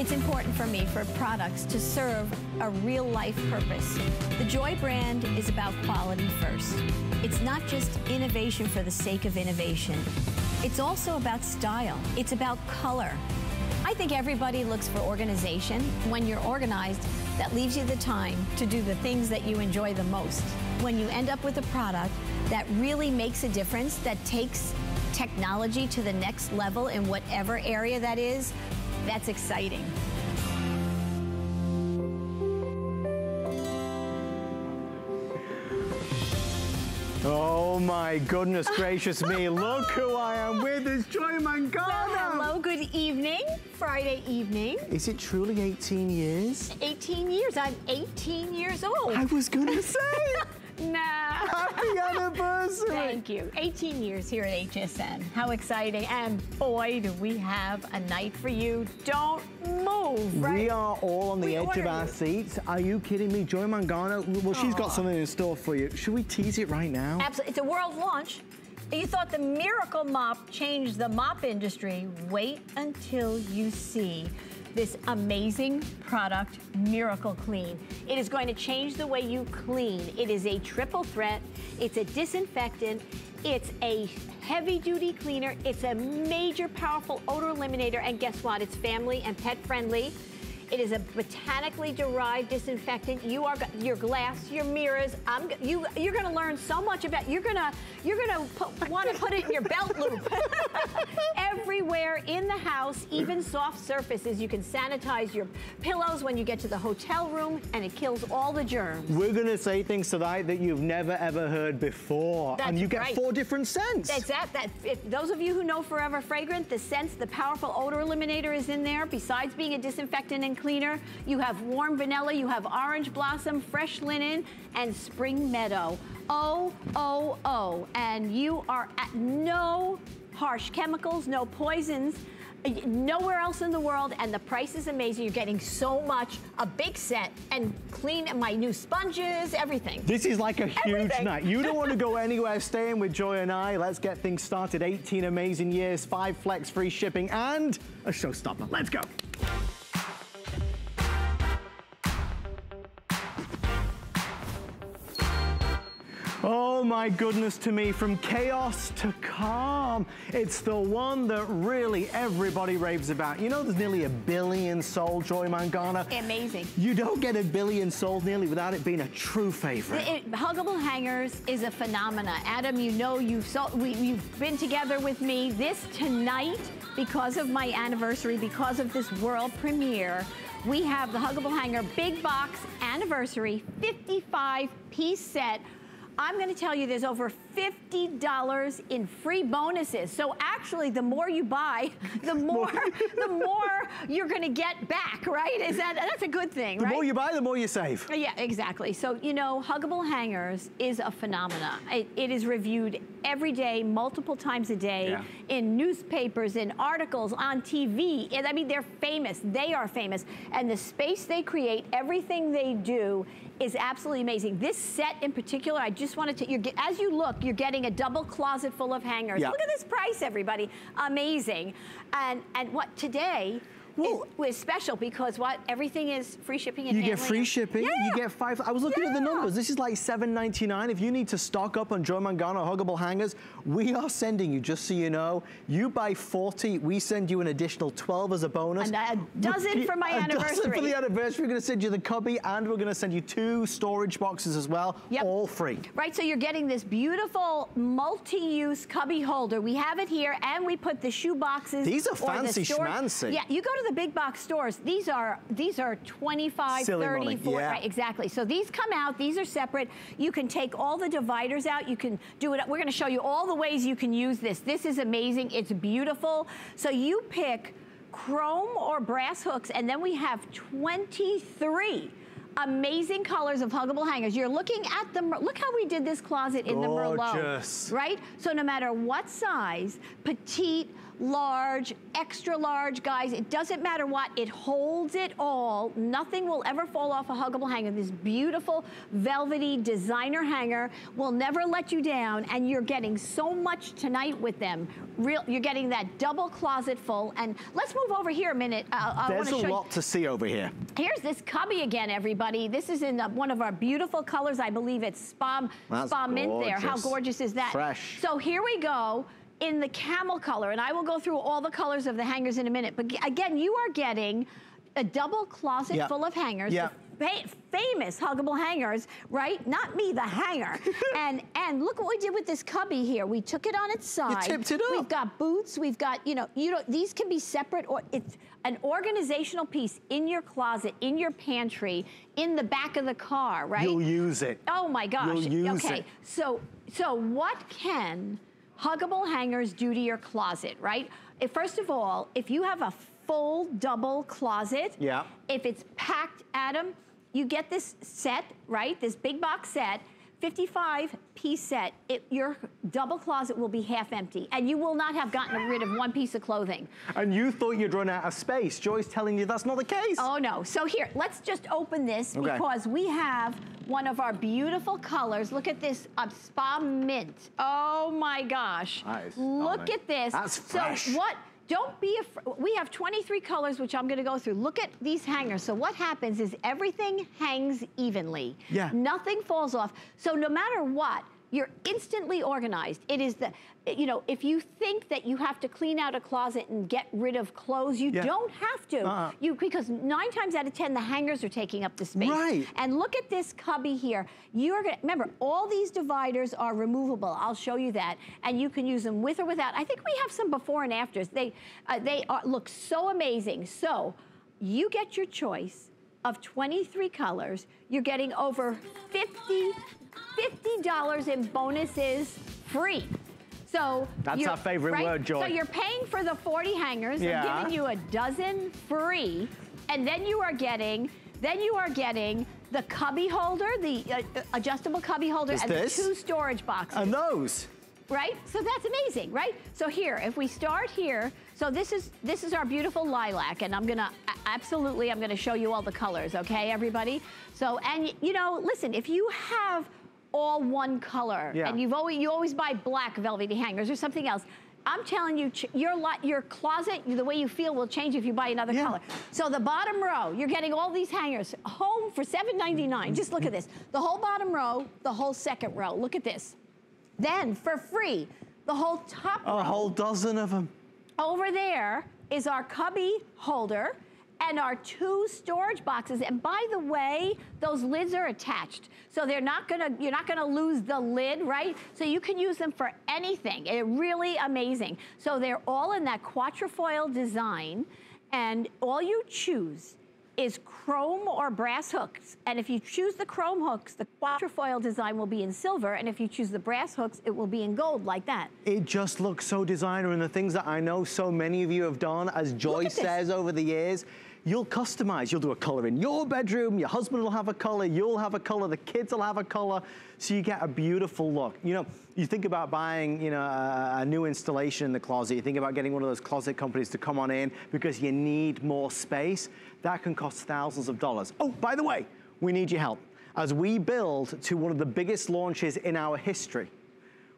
It's important for me for products to serve a real life purpose. The Joy brand is about quality first. It's not just innovation for the sake of innovation. It's also about style. It's about color. I think everybody looks for organization. When you're organized, that leaves you the time to do the things that you enjoy the most. When you end up with a product that really makes a difference, that takes technology to the next level in whatever area that is, that's exciting. Oh my goodness gracious me, look who I am with, it's Joy Mangano. Well, hello, good evening, Friday evening. Is it truly 18 years? 18 years, I'm 18 years old. I was gonna say. Nah. Happy anniversary. Thank you. 18 years here at HSN. How exciting. And boy, do we have a night for you. Don't move, right? We are all on the We edge of our it. seats. Are you kidding me? Joy Mangano, well, she's got something in store for you. Should we tease it right now? Absolutely. It's a world launch. You thought the Miracle Mop changed the mop industry. Wait until you see this amazing product, Miracle Clean. It is going to change the way you clean. It is a triple threat. It's a disinfectant. It's a heavy duty cleaner. It's a major powerful odor eliminator. And guess what? It's family and pet friendly. It is a botanically derived disinfectant. You are your glass, your mirrors. I'm you. You're going to learn so much about. You're gonna you're gonna want to put it in your belt loop. Everywhere in the house, even soft surfaces. You can sanitize your pillows when you get to the hotel room, and it kills all the germs. We're gonna say things tonight that you've never ever heard before. and you get right. four different scents. That's that. That if those of you who know Forever Fragrant, the scents, the powerful odor eliminator is in there. Besides being a disinfectant and cleaner, you have warm vanilla, you have orange blossom, fresh linen, and spring meadow. Oh, oh, oh. And you are at no harsh chemicals, no poisons. Nowhere else in the world, and the price is amazing. You're getting so much, a big set, and clean my new sponges, everything. This is like a huge Everything. night. You don't want to go anywhere, staying with Joy and I. Let's get things started. 18 amazing years, five flex free shipping, and a showstopper. Let's go. Oh my goodness to me, from chaos to calm. It's the one that really everybody raves about. You know there's nearly a billion sold Joy Mangano. Amazing. You don't get a billion sold nearly without it being a true favorite. It, huggable hangers is a phenomena. Adam, you know you've we, you've been together with me. This tonight, because of my anniversary, because of this world premiere, we have the huggable hanger big box anniversary 55 piece set. I'm going to tell you there's over $50 in free bonuses. So actually, the more you buy, the more the more you're going to get back, right? Is that that's a good thing, the right? more you buy, the more you save. Yeah, exactly. So, you know, huggable hangers is a phenomena. It, it is reviewed every day, multiple times a day, Yeah. in newspapers, in articles, on TV. And I mean, they're famous. They are famous. And the space they create, everything they do is absolutely amazing. This set in particular, I just wanted to, you're, as you look, you're getting a double closet full of hangers. Yeah. Look at this price, everybody. Amazing. And, and what today, Well- is, special because what? Everything is free shipping and You get free shipping. You Yeah. get five. I was looking at the numbers. This is like $7.99. If you need to stock up on Joy Mangano huggable hangers, we are sending you, just so you know, you buy 40, we send you an additional 12 as a bonus. And a dozen for my A dozen for anniversary. the anniversary. We're going to send you the cubby and we're going to send you two storage boxes as well, Yep. all free. Right, so you're getting this beautiful multi-use cubby holder. We have it here, and we put the shoe boxes. These are or the fancy schmancy. Yeah, you go to the big box stores. These are these are 25, Silly 30, money, 40, yeah. right, exactly. So these come out. These are separate. You can take all the dividers out. You can do it. We're going to show you all the ways you can use this. This is amazing. It's beautiful. So you pick chrome or brass hooks, and then we have 23 amazing colors of huggable hangers. You're looking at the, look how we did this closet in the Merlot. Right? So no matter what size, petite, large, extra large, guys. It doesn't matter what, it holds it all. Nothing will ever fall off a huggable hanger. This beautiful velvety designer hanger will never let you down and you're getting so much tonight with them. Real, you're getting that double closet full. And let's move over here a minute. Uh, There's a lot you. to see over here. Here's this cubby again, everybody. This is in one of our beautiful colors. I believe it's spa, spa mint there. How gorgeous is that? Fresh. So here we go in the camel color, and I will go through all the colors of the hangers in a minute. But again, you are getting a double closet yep. full of hangers. Yep. famous huggable hangers, right? Not me, the hanger. and and look what we did with this cubby here. We took it on its side. You tipped it up. We've got boots. We've got you know you know these can be separate or it's an organizational piece in your closet, in your pantry, in the back of the car, right? You'll use it. Oh my gosh. You'll use okay. it. So so what can huggable hangers do to your closet, right? If, first of all, if you have a full double closet, yeah. if it's packed, Adam, you get this set, right? This big box set, 55 piece set, it, your double closet will be half empty and you will not have gotten rid of one piece of clothing. And you thought you'd run out of space. Joy's telling you that's not the case. Oh no, so here, let's just open this okay. because we have one of our beautiful colors. Look at this uh, spa mint. Oh my gosh. Nice. Look at this. That's fresh. So what, don't be afraid. We have 23 colors, which I'm gonna go through. Look at these hangers. So what happens is everything hangs evenly. Yeah. Nothing falls off. So no matter what, you're instantly organized. It is the, you know, if you think that you have to clean out a closet and get rid of clothes, you yeah. don't have to. Uh -uh. You Because nine times out of 10, the hangers are taking up the space. Right. And look at this cubby here. You're gonna, remember, all these dividers are removable. I'll show you that. And you can use them with or without. I think we have some before and afters. They, uh, they are, look so amazing. So you get your choice of 23 colors. You're getting over 50 $50 in bonuses free. So That's our favorite right? word, Joy. So you're paying for the 40 hangers. Yeah. I'm giving you a dozen free. And then you are getting, then you are getting the cubby holder, the uh, adjustable cubby holder, Is and this? the two storage boxes. And those right? So that's amazing, right? So here, if we start here, so this is this is our beautiful lilac, and I'm gonna absolutely I'm gonna show you all the colors, okay, everybody? So and you know, listen, if you have all one color. Yeah. And you've always, you always buy black velvety hangers or something else. I'm telling you, your your closet, the way you feel will change if you buy another yeah. color. So the bottom row, you're getting all these hangers. Home for $7.99. Just look at this. The whole bottom row, the whole second row. Look at this. Then, for free, the whole top A row. whole dozen of them. Over there is our cubby holder and our two storage boxes. And by the way, those lids are attached. So they're not gonna, you're not gonna lose the lid, right? So you can use them for anything. It's really amazing. So they're all in that quatrefoil design and all you choose is chrome or brass hooks. And if you choose the chrome hooks, the quatrefoil design will be in silver. And if you choose the brass hooks, it will be in gold like that. It just looks so designer. And the things that I know so many of you have done, as Joy says over the years, you'll customize. You'll do a color in your bedroom, your husband will have a color, you'll have a color, the kids will have a color, so you get a beautiful look. You know, you think about buying, you know, a, a new installation in the closet, you think about getting one of those closet companies to come on in because you need more space. That can cost thousands of dollars. Oh, by the way, we need your help as we build to one of the biggest launches in our history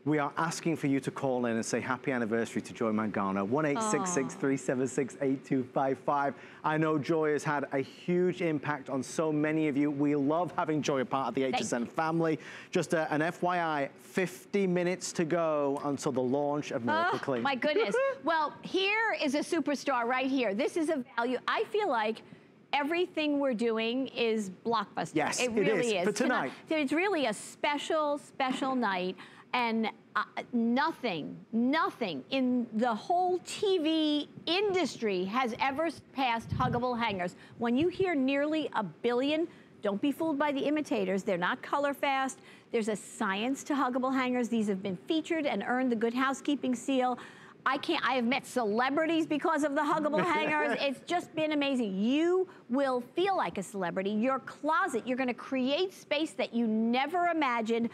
we are asking for you to call in and say happy anniversary to Joy Mangano. 1-866-376-8255. I know Joy has had a huge impact on so many of you. We love having Joy a part of the HSN family. Just a, an FYI, 50 minutes to go until the launch of Miracle oh, Clean. my goodness. well, here is a superstar right here. This is a value. I feel like everything we're doing is blockbuster. Yes, it really is. is. For tonight. tonight. It's really a special, special night and uh, nothing, nothing in the whole TV industry has ever passed huggable hangers. When you hear nearly a billion, don't be fooled by the imitators. They're not color fast. There's a science to huggable hangers. These have been featured and earned the Good Housekeeping seal. I can't, I have met celebrities because of the huggable hangers. It's just been amazing. You will feel like a celebrity. Your closet, you're gonna create space that you never imagined.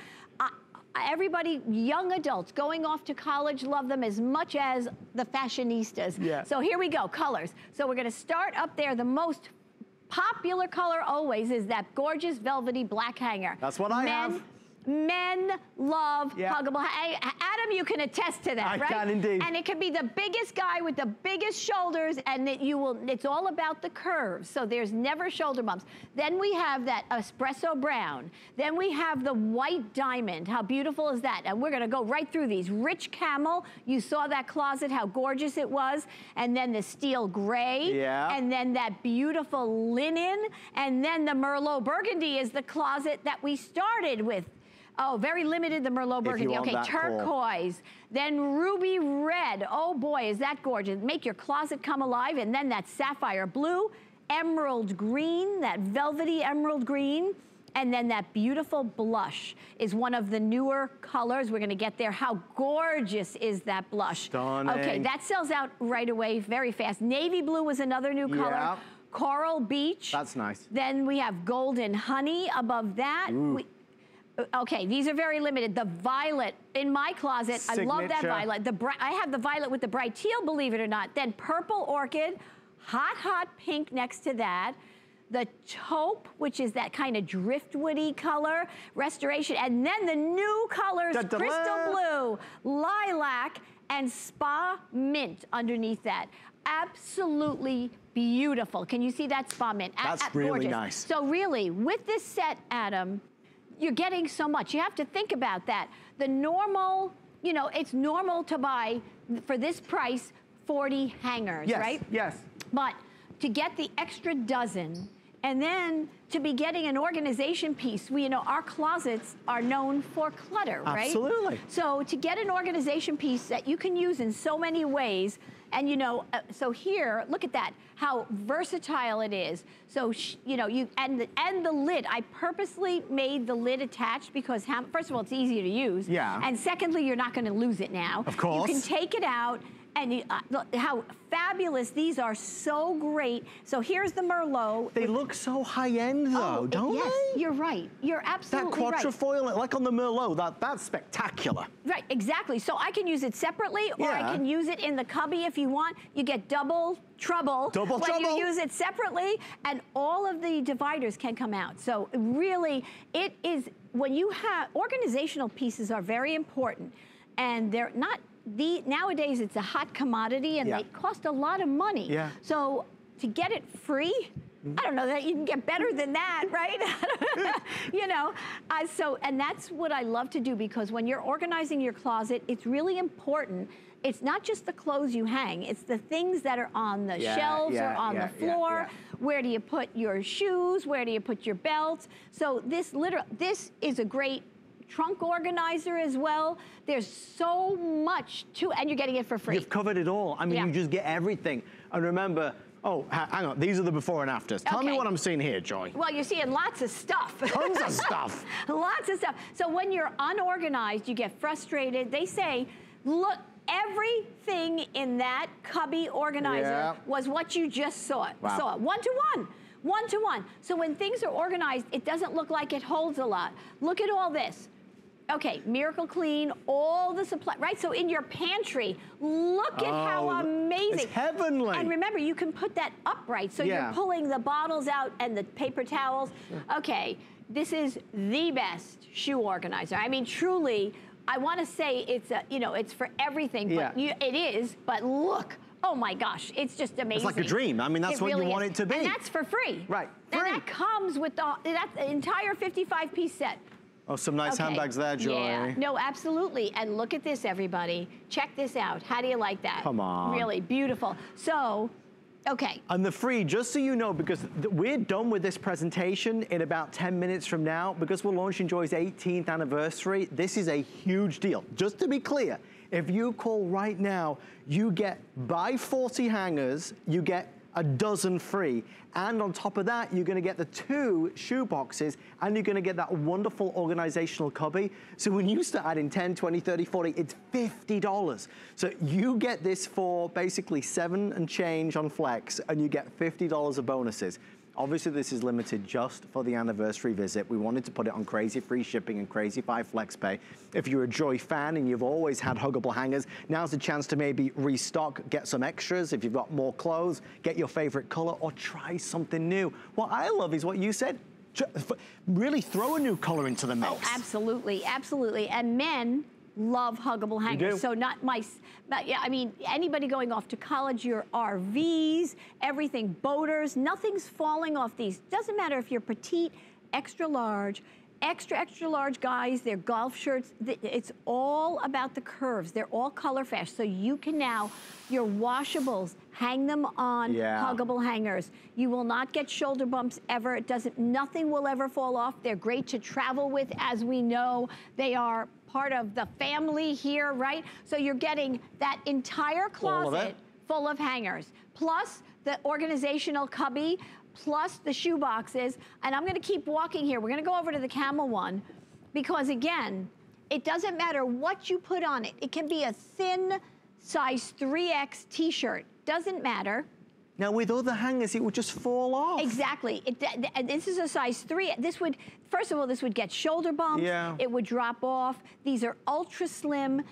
Everybody, young adults going off to college love them as much as the fashionistas. Yeah. So here we go, colors. So we're gonna start up there. The most popular color always is that gorgeous velvety black hanger. That's what I Men, have. Men love Yeah. huggable. Hey, Adam, you can attest to that, I right? can indeed. And it can be the biggest guy with the biggest shoulders, and that you will. It's all about the curves. So there's never shoulder bumps. Then we have that espresso brown. Then we have the white diamond. How beautiful is that? And we're gonna go right through these. Rich camel. You saw that closet, how gorgeous it was. And then the steel gray. Yeah. And then that beautiful linen. And then the Merlot burgundy is the closet that we started with. Oh, very limited, the Merlot burgundy. Okay, turquoise. Then ruby red. Oh boy, is that gorgeous. Make your closet come alive. And then that sapphire blue, emerald green, that velvety emerald green. And then that beautiful blush is one of the newer colors. We're gonna get there. How gorgeous is that blush? Stunning. Okay, that sells out right away, very fast. Navy blue was another new color. Yeah. Coral beach. That's nice. Then we have golden honey above that. Uh, okay, these are very limited. The violet in my closet, Signature. I love that violet. The I have the violet with the bright teal, believe it or not. Then purple orchid, hot, hot pink next to that. The taupe, which is that kind of driftwoody color, restoration. And then the new colors, Da-da-da. crystal blue, lilac, and spa mint underneath that. Absolutely beautiful. Can you see that spa mint? That's a- really gorgeous. nice. So really, with this set, Adam, you're getting so much. You have to think about that. The normal, you know, it's normal to buy for this price 40 hangers, Yes, right? yes. But to get the extra dozen and then to be getting an organization piece, we, you know, our closets are known for clutter, right? Absolutely. So to get an organization piece that you can use in so many ways, and you know, uh, so here, look at that, how versatile it is. So sh- you know, you and the, and the lid. I purposely made the lid attached because how, first of all, it's easy to use. Yeah. And secondly, you're not going to lose it now. Of course. You can take it out. And you, uh, look how fabulous these are, so great. So here's the Merlot. They look so high-end though, Oh, don't yes, they? you're right. You're That absolutely right. That quatrefoil, like on the Merlot, that, that's spectacular. Right, exactly. So I can use it separately or I can use it in the cubby if you want. You get double trouble Double when trouble. you use it separately and all of the dividers can come out. So really it is when you have organizational pieces are very important and they're not the nowadays it's a hot commodity and Yeah. they cost a lot of money. Yeah. So to get it free, I don't know that you can get better than that, right? you know, uh, so and that's what I love to do because when you're organizing your closet, it's really important. It's not just the clothes you hang; it's the things that are on the Yeah, shelves yeah, or on yeah, the floor. Where do you put your shoes? Where do you put your belts? So this literal, this is a great trunk organizer as well. There's so much to, and you're getting it for free. You've covered it all. I mean, Yeah. you just get everything. And remember, oh, hang on, these are the before and afters. Tell me what I'm seeing here, Joy. Well, you're seeing lots of stuff. Tons of stuff. lots of stuff. So when you're unorganized, you get frustrated. They say, look, everything in that cubby organizer Yeah. was what you just saw. Wow. Saw one to one. One to one. So when things are organized, it doesn't look like it holds a lot. Look at all this. Okay, Miracle Clean, all the supply, right? So in your pantry, look at how Oh, amazing. it's heavenly. And remember, you can put that upright, so Yeah. you're pulling the bottles out and the paper towels. Okay, this is the best shoe organizer. I mean, truly, I want to say it's a, you know, it's for everything, but Yeah. you, it is. But look, oh my gosh, it's just amazing. It's like a dream. I mean, that's what you want it to be. And that's for free. Right, And that comes with the that entire 55 piece set. Oh, some nice Okay. handbags there, Joy. Yeah, no, absolutely. And look at this, everybody. Check this out. How do you like that? Come on. Really beautiful. So, okay. And the free, just so you know, because we're done with this presentation in about 10 minutes from now, because we're launching Joy's 18th anniversary, this is a huge deal. Just to be clear, if you call right now, you get buy 40 hangers, you get a dozen free. And on top of that, you're gonna get the two shoe boxes and you're gonna get that wonderful organizational cubby. So when you start adding 10, 20, 30, 40, it's $50. So you get this for basically seven and change on Flex and you get $50 of bonuses. Obviously, this is limited just for the anniversary visit. We wanted to put it on crazy free shipping and crazy five flex pay. If you're a Joy fan and you've always had huggable hangers, now's the chance to maybe restock, get some extras. If you've got more clothes, get your favorite color or try something new. What I love is what you said, really throw a new color into the mix. Oh, absolutely, absolutely. And men, love huggable hangers. So not my, but yeah, I mean, anybody going off to college, your RVs, everything, boaters, nothing's falling off these. Doesn't matter if you're petite, extra large, extra, extra large guys, their golf shirts, it's all about the curves. They're all color fast. So you can now, your washables, hang them on yeah. huggable hangers. You will not get shoulder bumps ever. It doesn't, nothing will ever fall off. They're great to travel with, as we know. They are part of the family here, right? So you're getting that entire closet full of hangers, plus the organizational cubby, plus the shoe boxes. And I'm gonna keep walking here. We're gonna go over to the camel one because again, it doesn't matter what you put on it. It can be a thin size 3X t-shirt, doesn't matter. Now with other hangers, it would just fall off. Exactly. It, this is a size three. This would, first of all, this would get shoulder bumps. Yeah. It would drop off. These are ultra slim.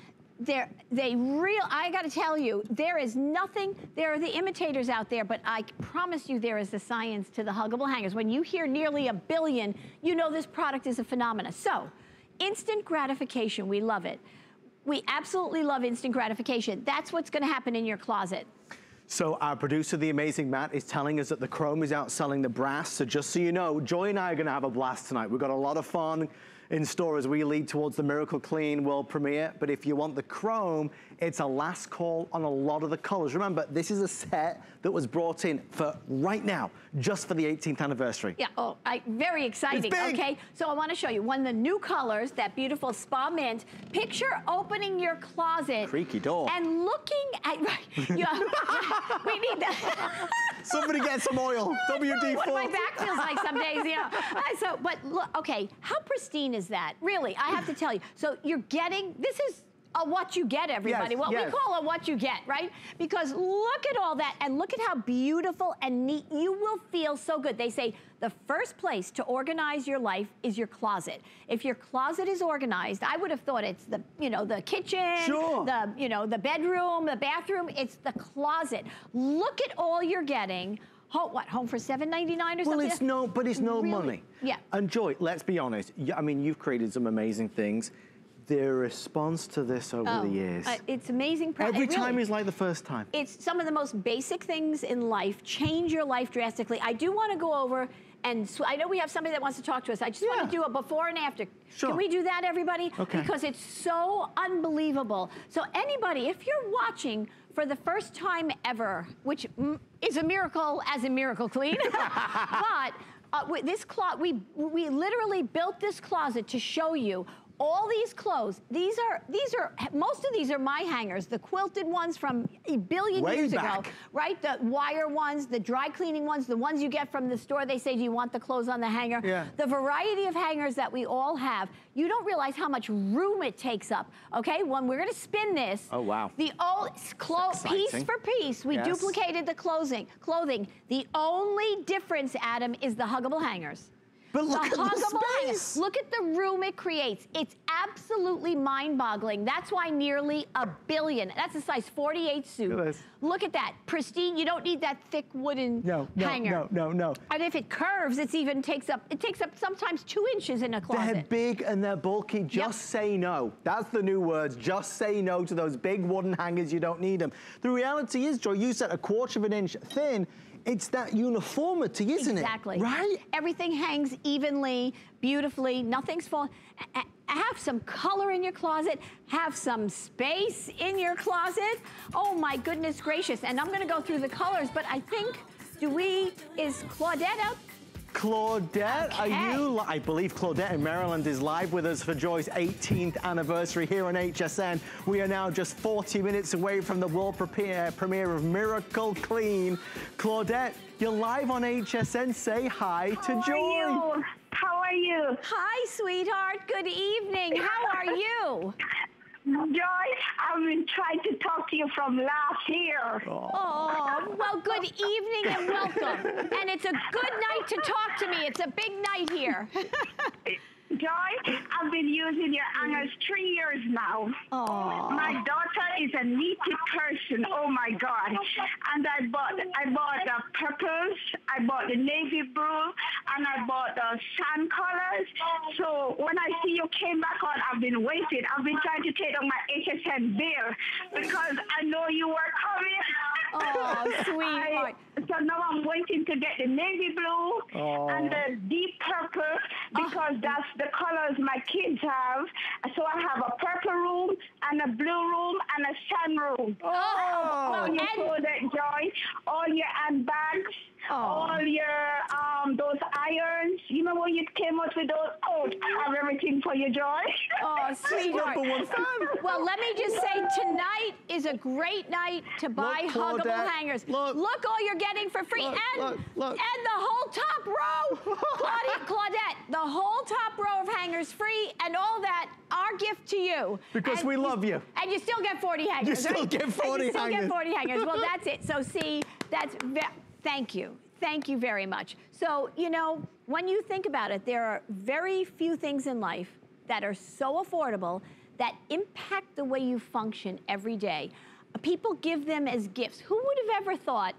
They're, they real, I gotta tell you, there is nothing, there are the imitators out there, but I promise you there is the science to the huggable hangers. When you hear nearly a billion, you know this product is a phenomenon. So, instant gratification, we love it. We absolutely love instant gratification. That's what's gonna happen in your closet. So our producer, the amazing Matt, is telling us that the chrome is outselling the brass. So just so you know, Joy and I are gonna have a blast tonight. We've got a lot of fun in store as we lead towards the Miracle Clean world premiere. But if you want the chrome, it's a last call on a lot of the colors. Remember, this is a set that was brought in for right now, just for the 18th anniversary. Yeah, oh, I, very exciting, okay? So I wanna show you, one of the new colors, that beautiful spa mint, picture opening your closet. Creaky door. And looking at, right, yeah, we need that. Somebody get some oil, WD-40. What my back feels like some days, you know. Uh, so, but look, okay, how pristine is that? Really, I have to tell you. So you're getting, this is a what you get, everybody. Yes, what yes. we call a what you get, right? Because look at all that and look at how beautiful and neat. You will feel so good. They say the first place to organize your life is your closet. If your closet is organized, I would have thought it's the, you know, the kitchen, sure. the, you know, the bedroom, the bathroom. It's the closet. Look at all you're getting. Home, what, home for $7.99 or something? Well, it's no, but it's no really? money. Yeah. And Joy, let's be honest. I mean, you've created some amazing things their response to this over oh, the years. Uh, it's amazing. Every it time is like the first time. It's some of the most basic things in life, change your life drastically. I do want to go over and so I know we have somebody that wants to talk to us. I just yeah. want to do a before and after. Sure. Can we do that, everybody? Okay. Because it's so unbelievable. So anybody, if you're watching for the first time ever, which is a miracle as a miracle clean, but uh, this closet, we, we literally built this closet to show you all these clothes, these are, these are, most of these are my hangers, the quilted ones from a billion Way years back. ago, right? The wire ones, the dry cleaning ones, the ones you get from the store, they say, do you want the clothes on the hanger? Yeah. The variety of hangers that we all have, you don't realize how much room it takes up, okay? When we're gonna spin this. Oh, wow. The old, clothes piece for piece, we yes. duplicated the clothing. Clothing. The only difference, Adam, is the huggable hangers. But look the at the space. Look at the room it creates. It's absolutely mind-boggling. That's why nearly a billion. That's a size 48 suit. Look, look at that. Pristine. You don't need that thick wooden no, no, hanger. No, no, no. And if it curves, it's even takes up, it takes up sometimes two inches in a closet. They're big and they're bulky. Just yep. say no. That's the new words. Just say no to those big wooden hangers. You don't need them. The reality is, Joy, you said a quarter of an inch thin it's that uniformity, isn't exactly. it? Exactly. Right? Everything hangs evenly, beautifully, nothing's falling. Have some color in your closet, have some space in your closet. Oh my goodness gracious. And I'm gonna go through the colors, but I think, do we, is Claudette out Claudette, okay. are you, I believe Claudette in Maryland is live with us for Joy's 18th anniversary here on HSN. We are now just 40 minutes away from the world premiere, premiere of Miracle Clean. Claudette, you're live on HSN. Say hi to Joy. Are How are you? Hi, sweetheart. Good evening. How are you? Joy, I've been trying to talk to you from last year. Oh, well, good evening and welcome. And it's a good night to talk to me. It's a big night here. Joy, I've been using your hangers three years now. Oh. My daughter is a needy person. Oh my God! And I bought, I bought the purples, I bought the navy blue, and I bought the sand colors. So when I see you came back on, I've been waiting. I've been trying to take on my HSN bill because I know you were coming. Oh, sweetheart. I, so now I'm waiting to get the navy blue Oh. and the deep purple ah. because that's the colors my kids have. So I have a purple room and a blue room and a sun room. Oh, all well, your and- product joy, all your handbags, Oh. all your um those irons. You know when you came out with those? Oh, I have everything for you, Joy. Oh, sweetheart. Number one fan. Well, let me just say tonight is a great night to buy Look, huggable Claudette. hangers. Look. all you're getting for free. Look, and, look, look. and the whole top row. Claudette, Claudette, the whole top row of hangers free and all that, our gift to you. Because And we love you. And you still get 40 hangers, still right? get And 40 you still hangers. get 40 hangers. Well, that's it. So see, that's, thank you. Thank you very much. So, you know, when you think about it, there are very few things in life that are so affordable that impact the way you function every day. People give them as gifts. Who would have ever thought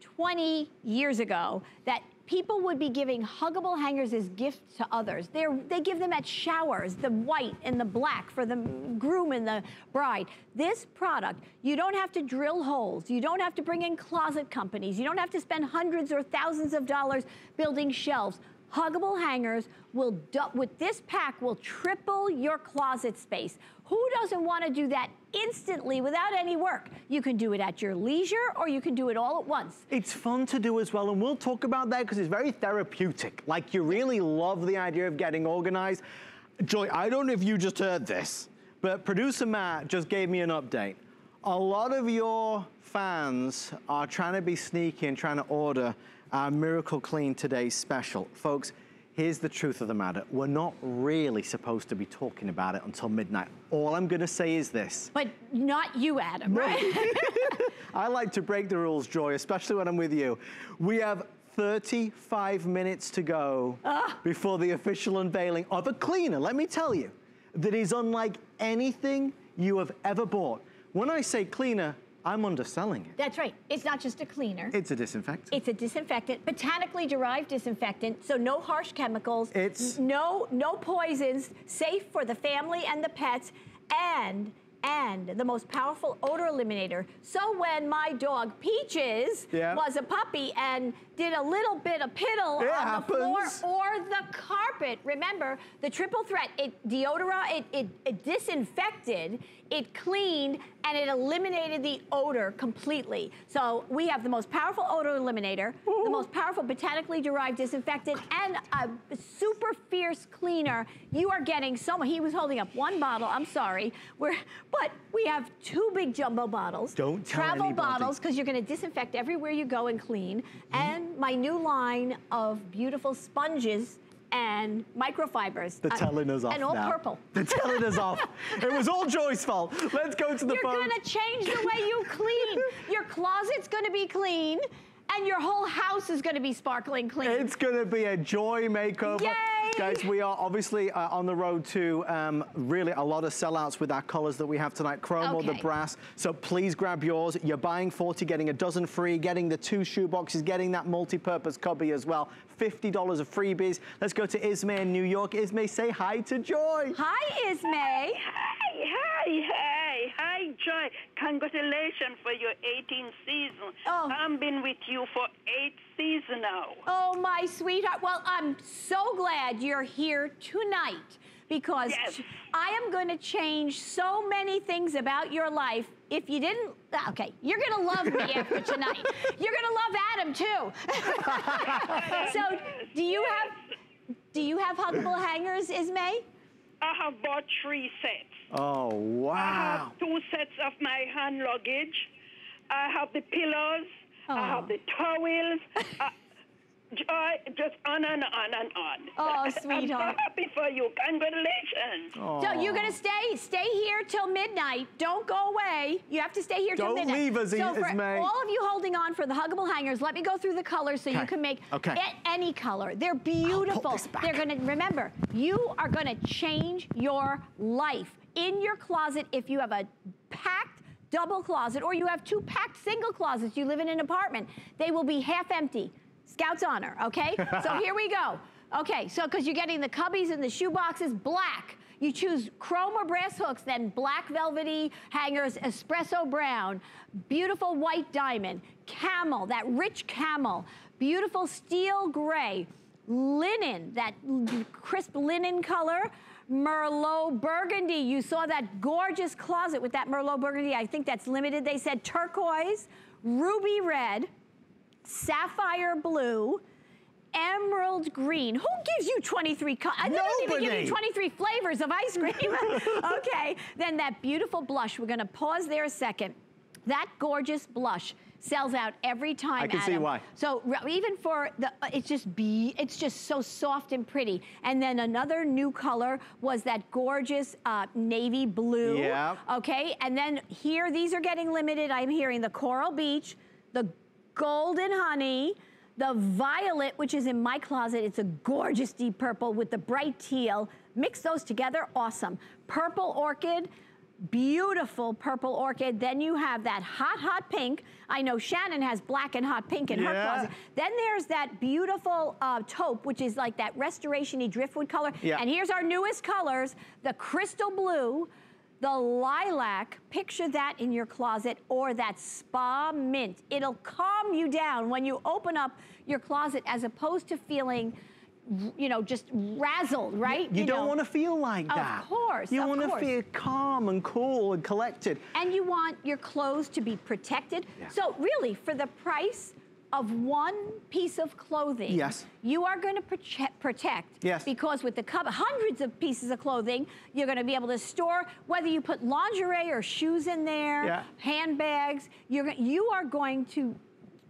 20 years ago that people would be giving huggable hangers as gifts to others. They're, they give them at showers, the white and the black for the groom and the bride. This product, you don't have to drill holes. You don't have to bring in closet companies. You don't have to spend hundreds or thousands of dollars building shelves. Huggable hangers will, with this pack, will triple your closet space. Who doesn't want to do that instantly without any work? You can do it at your leisure or you can do it all at once. It's fun to do as well, and we'll talk about that because it's very therapeutic. Like you really love the idea of getting organized. Joy, I don't know if you just heard this, but producer Matt just gave me an update. A lot of your fans are trying to be sneaky and trying to order our Miracle Clean Today special. Folks, here's the truth of the matter. We're not really supposed to be talking about it until midnight. All I'm gonna say is this. But not you, Adam, right? I like to break the rules, Joy, especially when I'm with you. We have 35 minutes to go ah. before the official unveiling of a cleaner, let me tell you, that is unlike anything you have ever bought. When I say cleaner, I'm underselling it. That's right. It's not just a cleaner. It's a disinfectant. It's a disinfectant, botanically derived disinfectant, so no harsh chemicals, It's- no no poisons, safe for the family and the pets, and and the most powerful odor eliminator. So when my dog Peaches Yeah. was a puppy and did a little bit of piddle It on happens. the floor or the carpet, remember the triple threat, it deodora, it, it, it disinfected, it cleaned, and it eliminated the odor completely. So we have the most powerful odor eliminator, the most powerful botanically derived disinfectant, and a super fierce cleaner. You are getting so much. He was holding up one bottle. I'm sorry. We're, but we have two big jumbo bottles. Don't tell Travel anybody. bottles because you're going to disinfect everywhere you go and clean. And my new line of beautiful sponges and microfibers. They're Uh, telling us off And all now. purple. They're telling us off. It was all Joy's fault. Let's go to the You're phone. going to change the way you clean. Your closet's going to be clean, and your whole house is going to be sparkling clean. It's going to be a joy makeover. Yay! Guys, we are obviously uh, on the road to um, really a lot of sellouts with our colors that we have tonight, chrome or the brass. So please grab yours. You're buying 40, getting a dozen free, getting the two shoe boxes, getting that multi-purpose cubby as well. $50 of freebies. Let's go to Ismay in New York. Ismay, say hi to Joy. Hi, Ismay. Hi, hi, hi, hi, Joy. Congratulations for your 18th season. Oh. I've been with you for eight seasons now. Oh, my sweetheart. Well, I'm so glad you're here tonight because Yes. I am going to change so many things about your life. If you didn't, okay, you're going to love me after tonight. You're going to love Adam too. so, do you have do you have huggable hangers, Ismay? I have bought three sets. Oh, wow. I wow. have two sets of my hand luggage. I have the pillows. I have the towels. I, Joy, just on and on and on. Oh, sweetheart. I'm so happy for you. Congratulations. So you're gonna stay, stay here till midnight. Don't go away. You have to stay here till midnight. Don't midnight. leave us, So for Esme. all of you holding on for the huggable hangers, let me go through the colors so you can make Okay. any color. They're beautiful. this back. They're gonna remember. You are gonna change your life in your closet if you have a packed double closet or you have two packed single closets. You live in an apartment. They will be half empty. Scout's honor, okay? so here we go. Okay, so because you're getting the cubbies and the shoe boxes black. You choose chrome or brass hooks, then black velvety hangers, espresso brown, beautiful white diamond, camel, that rich camel, beautiful steel gray, linen, that crisp linen color, Merlot burgundy. You saw that gorgeous closet with that Merlot burgundy. I think that's limited. They said turquoise, ruby red, sapphire blue, emerald green. Who gives you 23 colors? I don't even give you 23 flavors of ice cream. okay, then that beautiful blush. We're gonna pause there a second. That gorgeous blush sells out every time. I can see why. So even for the, uh, it's just be, it's just so soft and pretty. And then another new color was that gorgeous uh, navy blue. Yeah. Okay, and then here, these are getting limited. I'm hearing the coral beach, the golden honey, the violet, which is in my closet. It's a gorgeous deep purple with the bright teal. Mix those together, awesome. Purple orchid, beautiful purple orchid. Then you have that hot, hot pink. I know Shannon has black and hot pink in her closet. Then there's that beautiful uh, taupe, which is like that restoration-y driftwood color. Yeah. And here's our newest colors, the crystal blue, the lilac, picture that in your closet, or that spa mint. It'll calm you down when you open up your closet as opposed to feeling, you know, just razzled, right? You, don't know. want to feel like that. Of course, You of want to feel calm and cool and collected. and you want your clothes to be protected. Yeah. So really, for the price of one piece of clothing, Yes. you are going to prote- protect. Yes. Because with the hundreds of pieces of clothing, you're going to be able to store whether you put lingerie or shoes in there, Yeah. handbags. You're you are going to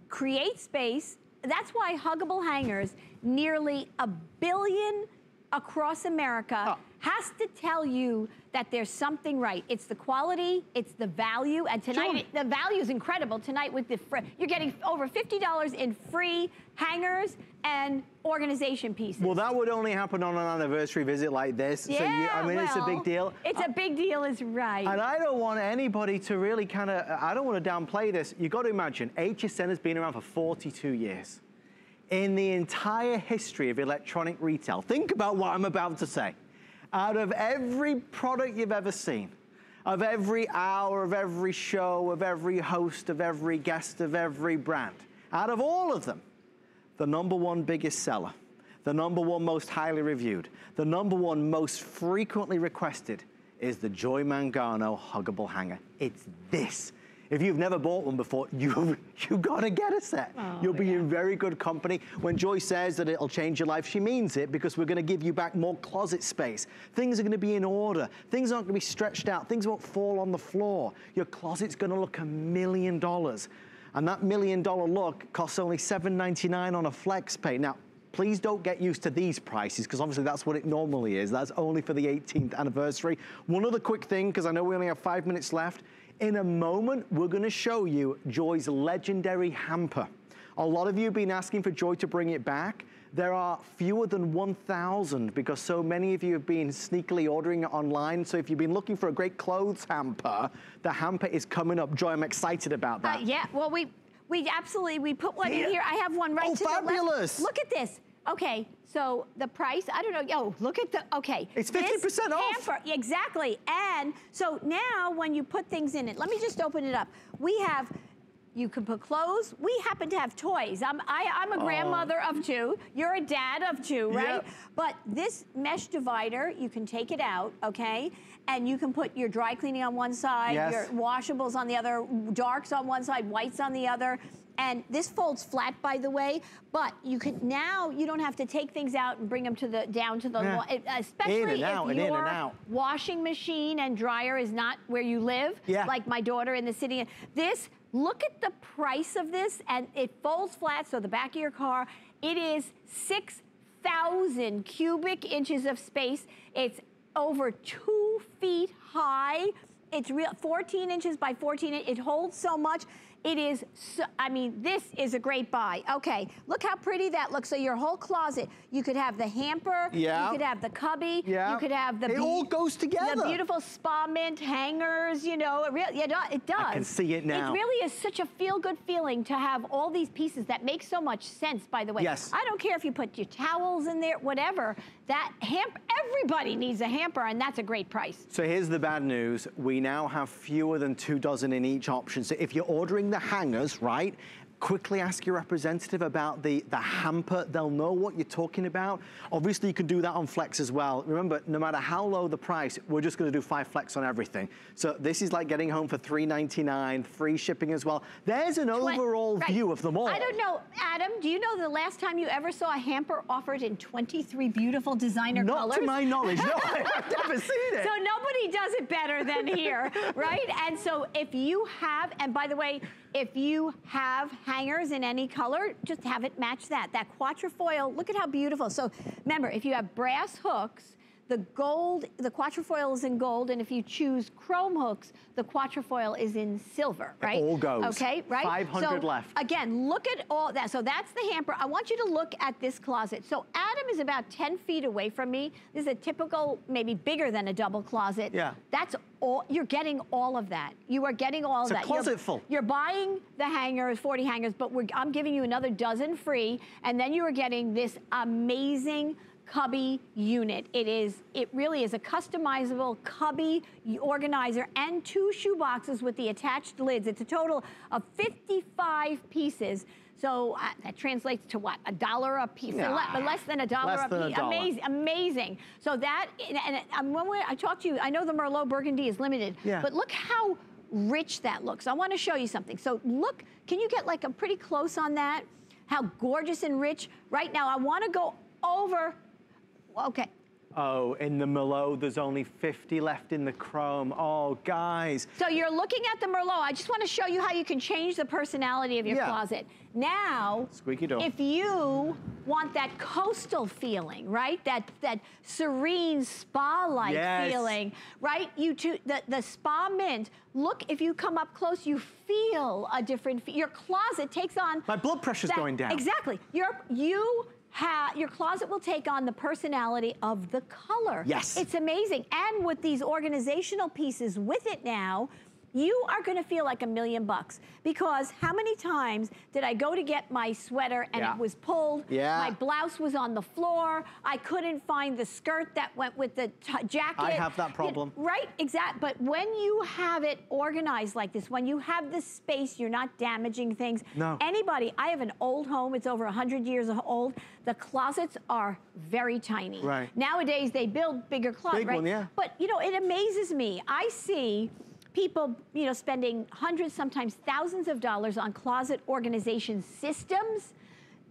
create space. That's why huggable hangers, nearly a billion across America, Oh. has to tell you that there's something right. It's the quality, it's the value, and tonight Sure. the value is incredible. Tonight with the you're getting over fifty dollars in free hangers and organization pieces. Well, that would only happen on an anniversary visit like this. yeah, so you, I mean, it's a big deal. It's a uh, big deal, is right. And I don't want anybody to really kind of, I don't want to downplay this. You've got to imagine, HSN has been around for 42 years. In the entire history of electronic retail, think about what I'm about to say. Out of every product you've ever seen, of every hour, of every show, of every host, of every guest, of every brand, out of all of them, the number one biggest seller, the number one most highly reviewed, the number one most frequently requested is the Joy Mangano huggable hanger. It's this. If you've never bought one before, you you gotta get a set. Oh, You'll be in very good company. When Joy says that it'll change your life, she means it because we're gonna give you back more closet space. Things are gonna be in order. Things aren't gonna be stretched out. Things won't fall on the floor. Your closet's gonna look a million dollars. And that million dollar look costs only $7.99 on a flex pay. Now, please don't get used to these prices because obviously that's what it normally is. That's only for the 18th anniversary. One other quick thing, because I know we only have five minutes left. In a moment, we're gonna show you Joy's legendary hamper. A lot of you have been asking for Joy to bring it back. There are fewer than 1,000 because so many of you have been sneakily ordering it online. So if you've been looking for a great clothes hamper, the hamper is coming up. Joy, I'm excited about Uh, that. yeah, well, we we absolutely we put one Yeah. in here. I have one right Oh, to the fabulous. left. Look at this. Okay, so the price, I don't know. Oh, look at the, okay. It's 50% off. hamper- exactly. And so now when you put things in it, let me just open it up. We have, you can put clothes. We happen to have toys. I'm, I, I'm a grandmother of two. You're a dad of two, right? Yep. But this mesh divider, you can take it out, okay? And you can put your dry cleaning on one side, Yes. your washables on the other, darks on one side, whites on the other. And this folds flat, by the way, but you can now you don't have to take things out and bring them to the down to the Yeah. especially In and out, if and in and your washing machine and dryer is not where you live, Yeah. like my daughter in the city. This look at the price of this, and it folds flat, so the back of your car. It is 6,000 cubic inches of space. It's over two feet high. It's real 14 inches by 14. It holds so much. It is, so, I mean, this is a great buy. Okay, look how pretty that looks. So your whole closet, you could have the hamper, yeah. you could have the cubby, yeah. you could have the- It all goes together. The beautiful spa mint hangers, you know, it, really, yeah, it does. I can see it now. It really is such a feel-good feeling to have all these pieces that make so much sense, by the way. Yes. I don't care if you put your towels in there, whatever. That hamper, everybody needs a hamper, and that's a great price. So here's the bad news. We now have fewer than two dozen in each option. So if you're ordering the hangers, right, quickly ask your representative about the, the hamper. They'll know what you're talking about. Obviously, you can do that on Flex as well. Remember, no matter how low the price, we're just gonna do five Flex on everything. So this is like getting home for $3.99, free shipping as well. There's an overall right. view of them all. I don't know, Adam, do you know the last time you ever saw a hamper offered in 23 beautiful designer Not colors? to my knowledge, no, I've never seen it. So nobody does it better than here, right? And so if you have, and by the way, if you have hangers in any color, just have it match that. That quatrefoil, look at how beautiful. So remember, if you have brass hooks, the gold, the quatrefoil is in gold, and if you choose chrome hooks, the quatrefoil is in silver, right? It all goes. Okay, right? 500 so, left. Again, look at all that. So that's the hamper. I want you to look at this closet. So Adam is about 10 feet away from me. This is a typical, maybe bigger than a double closet. Yeah. That's all, you're getting all of that. You are getting all It's of a that. closet you're, full. You're buying the hangers, 40 hangers, but I'm giving you another dozen free, and then you are getting this amazing cubby unit. It is, it really is a customizable cubby organizer and two shoe boxes with the attached lids. It's a total of 55 pieces. So uh, that translates to what? A dollar a piece. Le less than a dollar Less a than a piece. dollar. Amazing, amazing. So that, and, and, when we, I talked to you, I know the Merlot Burgundy is limited, Yeah. but look how rich that looks. I want to show you something. So look, can you get like a pretty close on that? How gorgeous and rich. Right now, I want to go over, okay. Oh, in the Merlot, there's only 50 left in the chrome. Oh, guys. So you're looking at the Merlot. I just want to show you how you can change the personality of your Yeah. closet. Now, Squeaky door. if you want that coastal feeling, right? That that serene spa-like Yes. feeling, right? You two, the, the spa mint, look, if you come up close, you feel a different, your closet takes on. My blood pressure's that- going down. Exactly. Your, you your closet will take on the personality of the color. Yes. It's amazing. And with these organizational pieces with it now, you are gonna feel like a million bucks because how many times did I go to get my sweater and Yeah. it was pulled? Yeah. My blouse was on the floor. I couldn't find the skirt that went with the jacket. I have that You- problem. right, exact. But when you have it organized like this, when you have the space, you're not damaging things. No. Anybody, I have an old home, it's over 100 years old. The closets are very tiny. Right. Nowadays, they build bigger closets, Big right? one, yeah. But, you know, it amazes me. I see people, you know, spending hundreds, sometimes thousands of dollars on closet organization systems.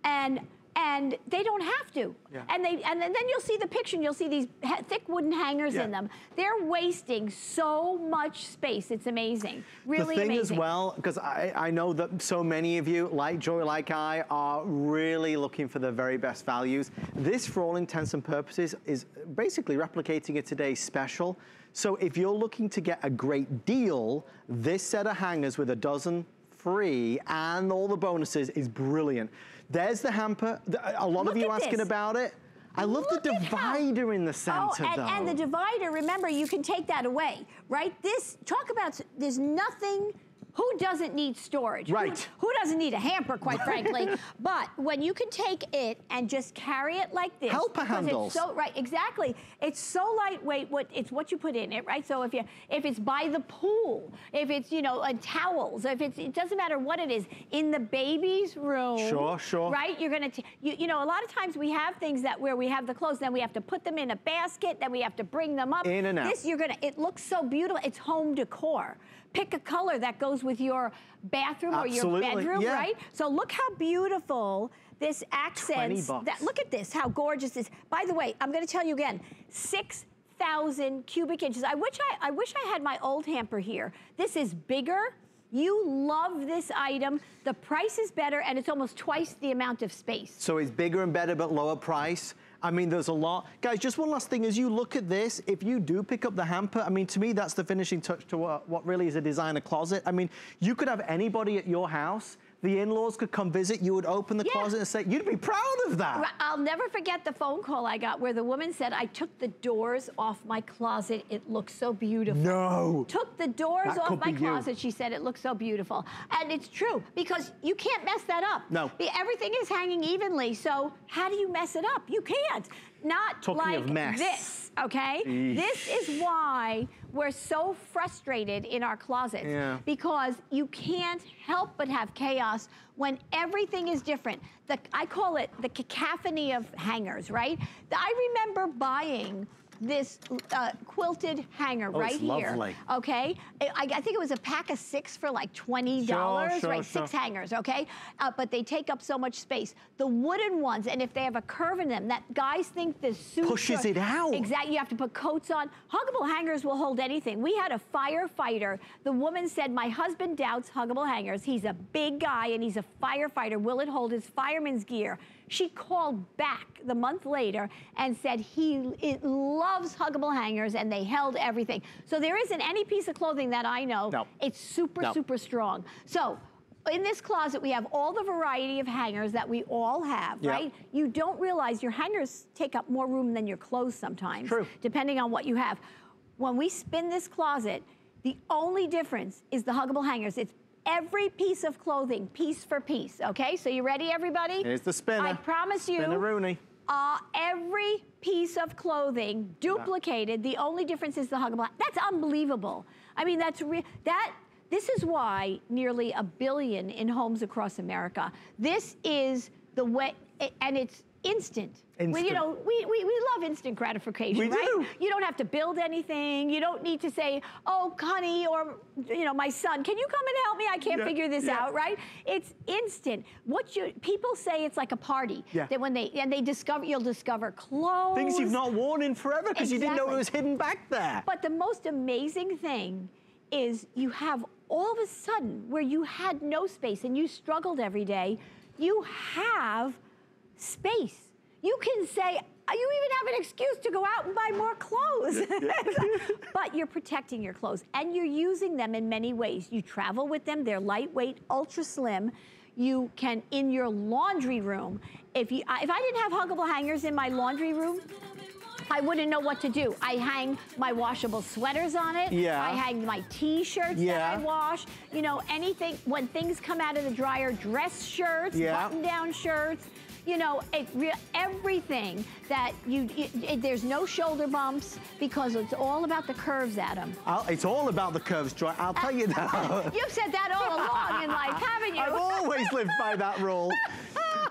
And and they don't have to. Yeah. And they and then you'll see the picture and you'll see these thick wooden hangers Yeah. in them. They're wasting so much space. It's amazing. Really the thing amazing. as well, because I, I know that so many of you, like Joy, like I, are really looking for the very best values. This, for all intents and purposes, is basically replicating a today's special. So if you're looking to get a great deal, this set of hangers with a dozen free and all the bonuses is brilliant. There's the hamper. A lot Look of you asking this. about it. I love the Look how- divider in the center, Oh, and, though. and the divider, remember, you can take that away, right? This, talk about, there's nothing, who doesn't need storage? Right. Who, doesn't need a hamper, quite frankly? But when you can take it and just carry it like this. Helper handles. It's so, right, exactly. It's so lightweight, what, it's what you put in it, right? So if you, if it's by the pool, if it's, you know, uh, towels, if it's, it doesn't matter what it is, in the baby's room. Sure, sure. Right? You're gonna, t- you, you know, a lot of times we have things that where we have the clothes, then we have to put them in a basket, then we have to bring them up. In and out. This, you're gonna, it looks so beautiful. It's home decor. Pick a color that goes with your bathroom or your bedroom, yeah. right? So look how beautiful this accents. That, look at this, how gorgeous this. By the way, I'm gonna tell you again, six thousand cubic inches. I wish I, I wish I had my old hamper here. This is bigger. You love this item. The price is better and it's almost twice the amount of space. So it's bigger and better but lower price. I mean, there's a lot. Guys, just one last thing. As you look at this, if you do pick up the hamper, I mean, to me, that's the finishing touch to what, what really is a designer closet. I mean, you could have anybody at your house the in-laws could come visit, you would open the yeah. closet and say, you'd be proud of that. I'll never forget the phone call I got where the woman said, I took the doors off my closet. It looks so beautiful. No. Took the doors that off my closet. You. She said, it looks so beautiful. And it's true because you can't mess that up. No. Everything is hanging evenly. So how do you mess it up? You can't. Not Talking like this, okay? Eesh. This is why we're so frustrated in our closets yeah. because you can't help but have chaos when everything is different. The, I call it the cacophony of hangers, right? I remember buying this uh, quilted hanger oh, right here. Lovely. Okay, I, I, think it was a pack of six for like twenty dollars, sure, sure, right? Sure. Six hangers, okay, uh, but they take up so much space. The wooden ones, and if they have a curve in them, that guys think the suit pushes it out. Exactly, you have to put coats on. Huggable hangers will hold anything. We had a firefighter. The woman said, "My husband doubts huggable hangers. He's a big guy and he's a firefighter. Will it hold his fireman's gear?" She called back the month later and said he loves huggable hangers and they held everything. So there isn't any piece of clothing that I know. No. It's super, no. super strong. So in this closet, we have all the variety of hangers that we all have, yep. right? You don't realize your hangers take up more room than your clothes sometimes. True. Depending on what you have. When we spin this closet, the only difference is the huggable hangers. It's every piece of clothing, piece for piece, okay? So you ready, everybody? Here's the spinner. I promise you. Spinner Rooney. Uh, every piece of clothing duplicated. The only difference is the huggable. That's unbelievable. I mean, that's real. That this is why nearly a billion in homes across America. This is the way, and it's instant. Instant. you know, we, we, we love instant gratification, we right? Do. You don't have to build anything. You don't need to say, oh, honey, or, you know, my son, can you come and help me? I can't yeah, figure this yeah. out, right? It's instant. What you, people say it's like a party. Yeah. That when they, and they discover, you'll discover clothes. Things you've not worn in forever because exactly. you didn't know it was hidden back there. But the most amazing thing is you have all of a sudden where you had no space and you struggled every day, you have space you can say, uh, you even have an excuse to go out and buy more clothes. but you're protecting your clothes and you're using them in many ways. You travel with them, they're lightweight, ultra slim. You can, in your laundry room, if, you, if I didn't have huggable hangers in my laundry room, I wouldn't know what to do. I hang my washable sweaters on it. Yeah. I hang my t-shirts yeah. that I wash. You know, anything, when things come out of the dryer, dress shirts, yeah. button-down shirts, you know, it, everything that you, it, it, there's no shoulder bumps because it's all about the curves, Adam. I'll, it's all about the curves, Joy. I'll tell you that. You've said that all along in life, haven't you? Always lived by that rule.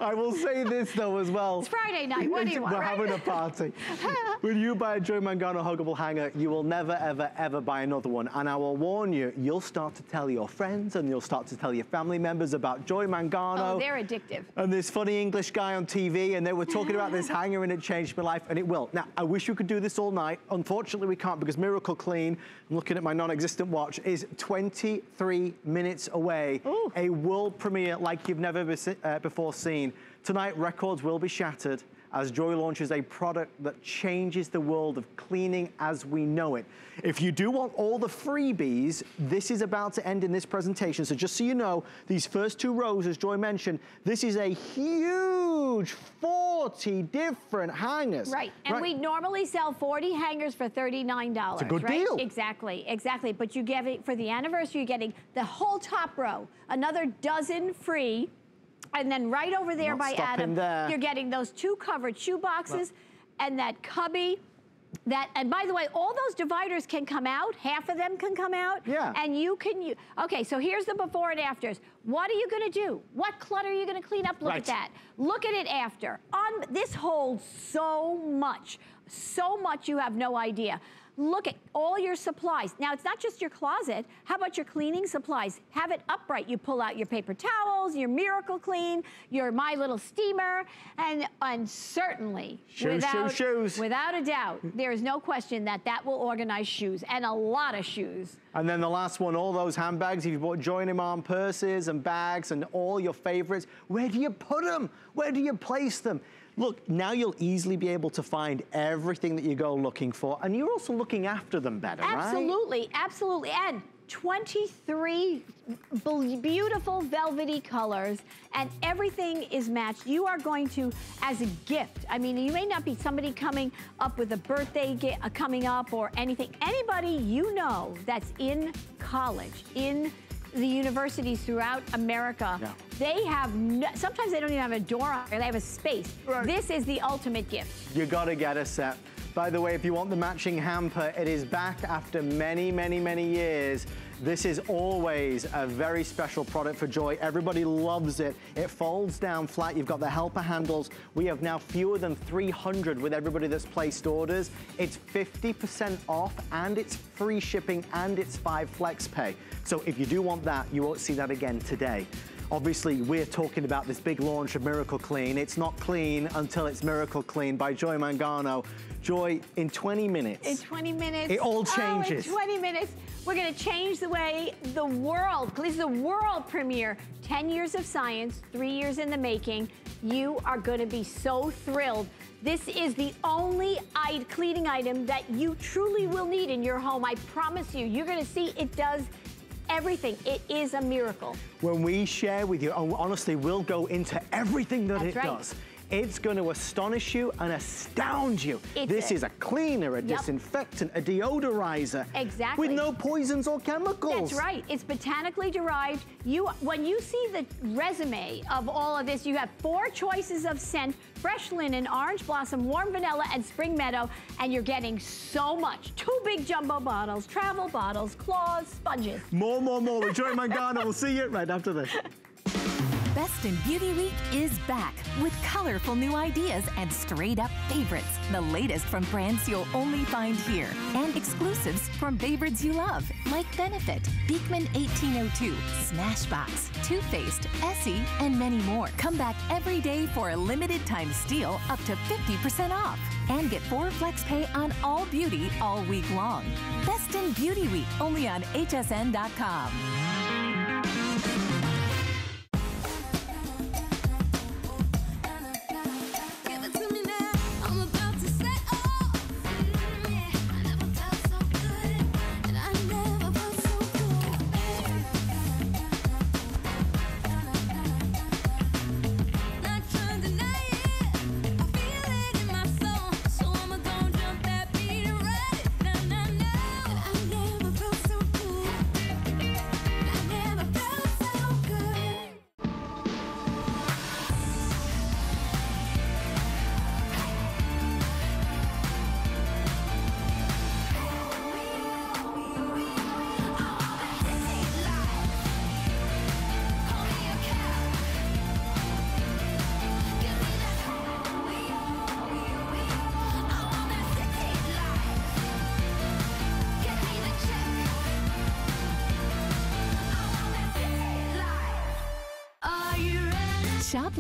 I will say this though as well. It's Friday night. What do you want? We're right? having a party. when you buy a Joy Mangano huggable hanger, you will never, ever, ever buy another one. And I will warn you, you'll start to tell your friends and you'll start to tell your family members about Joy Mangano. Oh, they're addictive. And this funny English guy on TV, and they were talking about this hanger and it changed my life, and it will. Now, I wish we could do this all night. Unfortunately, we can't because Miracle Clean, I'm looking at my non-existent watch, is 23 minutes away. Ooh. A world premiere like you've never uh, before seen. Tonight, records will be shattered as Joy launches a product that changes the world of cleaning as we know it. If you do want all the freebies, this is about to end in this presentation. So just so you know, these first two rows, as Joy mentioned, this is a huge 40 different hangers. Right, and right. we normally sell 40 hangers for $39. It's a good right? deal. Exactly, exactly. But you get it for the anniversary, you're getting the whole top row, another dozen free, and then right over there Not by Adam, there. you're getting those two covered shoe boxes and that cubby. That, and by the way, all those dividers can come out. Half of them can come out. Yeah. And you can, use, okay, so here's the before and afters. What are you gonna do? What clutter are you gonna clean up? Look right. at that. Look at it after. On, this holds so much, so much you have no idea. Look at all your supplies. Now, it's not just your closet. How about your cleaning supplies? Have it upright. You pull out your paper towels, your Miracle Clean, your My Little Steamer, and, and certainly, Shoes, without, shoes, shoes. without a doubt, there is no question that that will organize shoes, and a lot of shoes. And then the last one, all those handbags, if you bought join them on purses and bags and all your favorites, where do you put them? Where do you place them? Look, now you'll easily be able to find everything that you go looking for, and you're also looking after them better, right? Absolutely, absolutely. And 23 beautiful velvety colors and everything is matched. You are going to, as a gift, I mean, you may not be somebody coming up with a birthday uh, coming up or anything. Anybody you know that's in college, in the universities throughout America, Yeah. they have, no, sometimes they don't even have a door on they have a space. Right. This is the ultimate gift. You gotta get a set. By the way, if you want the matching hamper, it is back after many, many, many years. This is always a very special product for Joy. Everybody loves it. It folds down flat. You've got the helper handles. We have now fewer than 300 with everybody that's placed orders. It's 50% off and it's free shipping and it's five flex pay. So if you do want that, you won't see that again today. Obviously, we're talking about this big launch of Miracle Clean. It's not clean until it's Miracle Clean by Joy Mangano. Joy, in 20 minutes. In 20 minutes. It all Oh, changes. in 20 minutes, we're gonna change the way the world, this is a world premiere. 10 years of science, three years in the making. You are gonna be so thrilled. This is the only cleaning item that you truly will need in your home. I promise you, you're gonna see it does everything. It is a miracle. when we share with you, oh, honestly, we'll go into everything that That's it right. does. It's going to astonish you and astound you. It's this a- is a cleaner, a Yep. disinfectant, a deodorizer. Exactly. With no poisons or chemicals. That's right. It's botanically derived. You, when you see the resume of all of this, you have four choices of scent: fresh linen, orange blossom, warm vanilla, and spring meadow. And you're getting so much. Two big jumbo bottles, travel bottles, claws, sponges. More, more, more with my Mangano. we'll see you right after this. Best in Beauty Week is back with colorful new ideas and straight up favorites. The latest from brands you'll only find here and exclusives from favorites you love, like Benefit, Beekman 1802, Smashbox, Too Faced, Essie, and many more. Come back every day for a limited time steal up to 50% off. And get four flex pay on all beauty all week long. Best in Beauty Week only on hsn.com.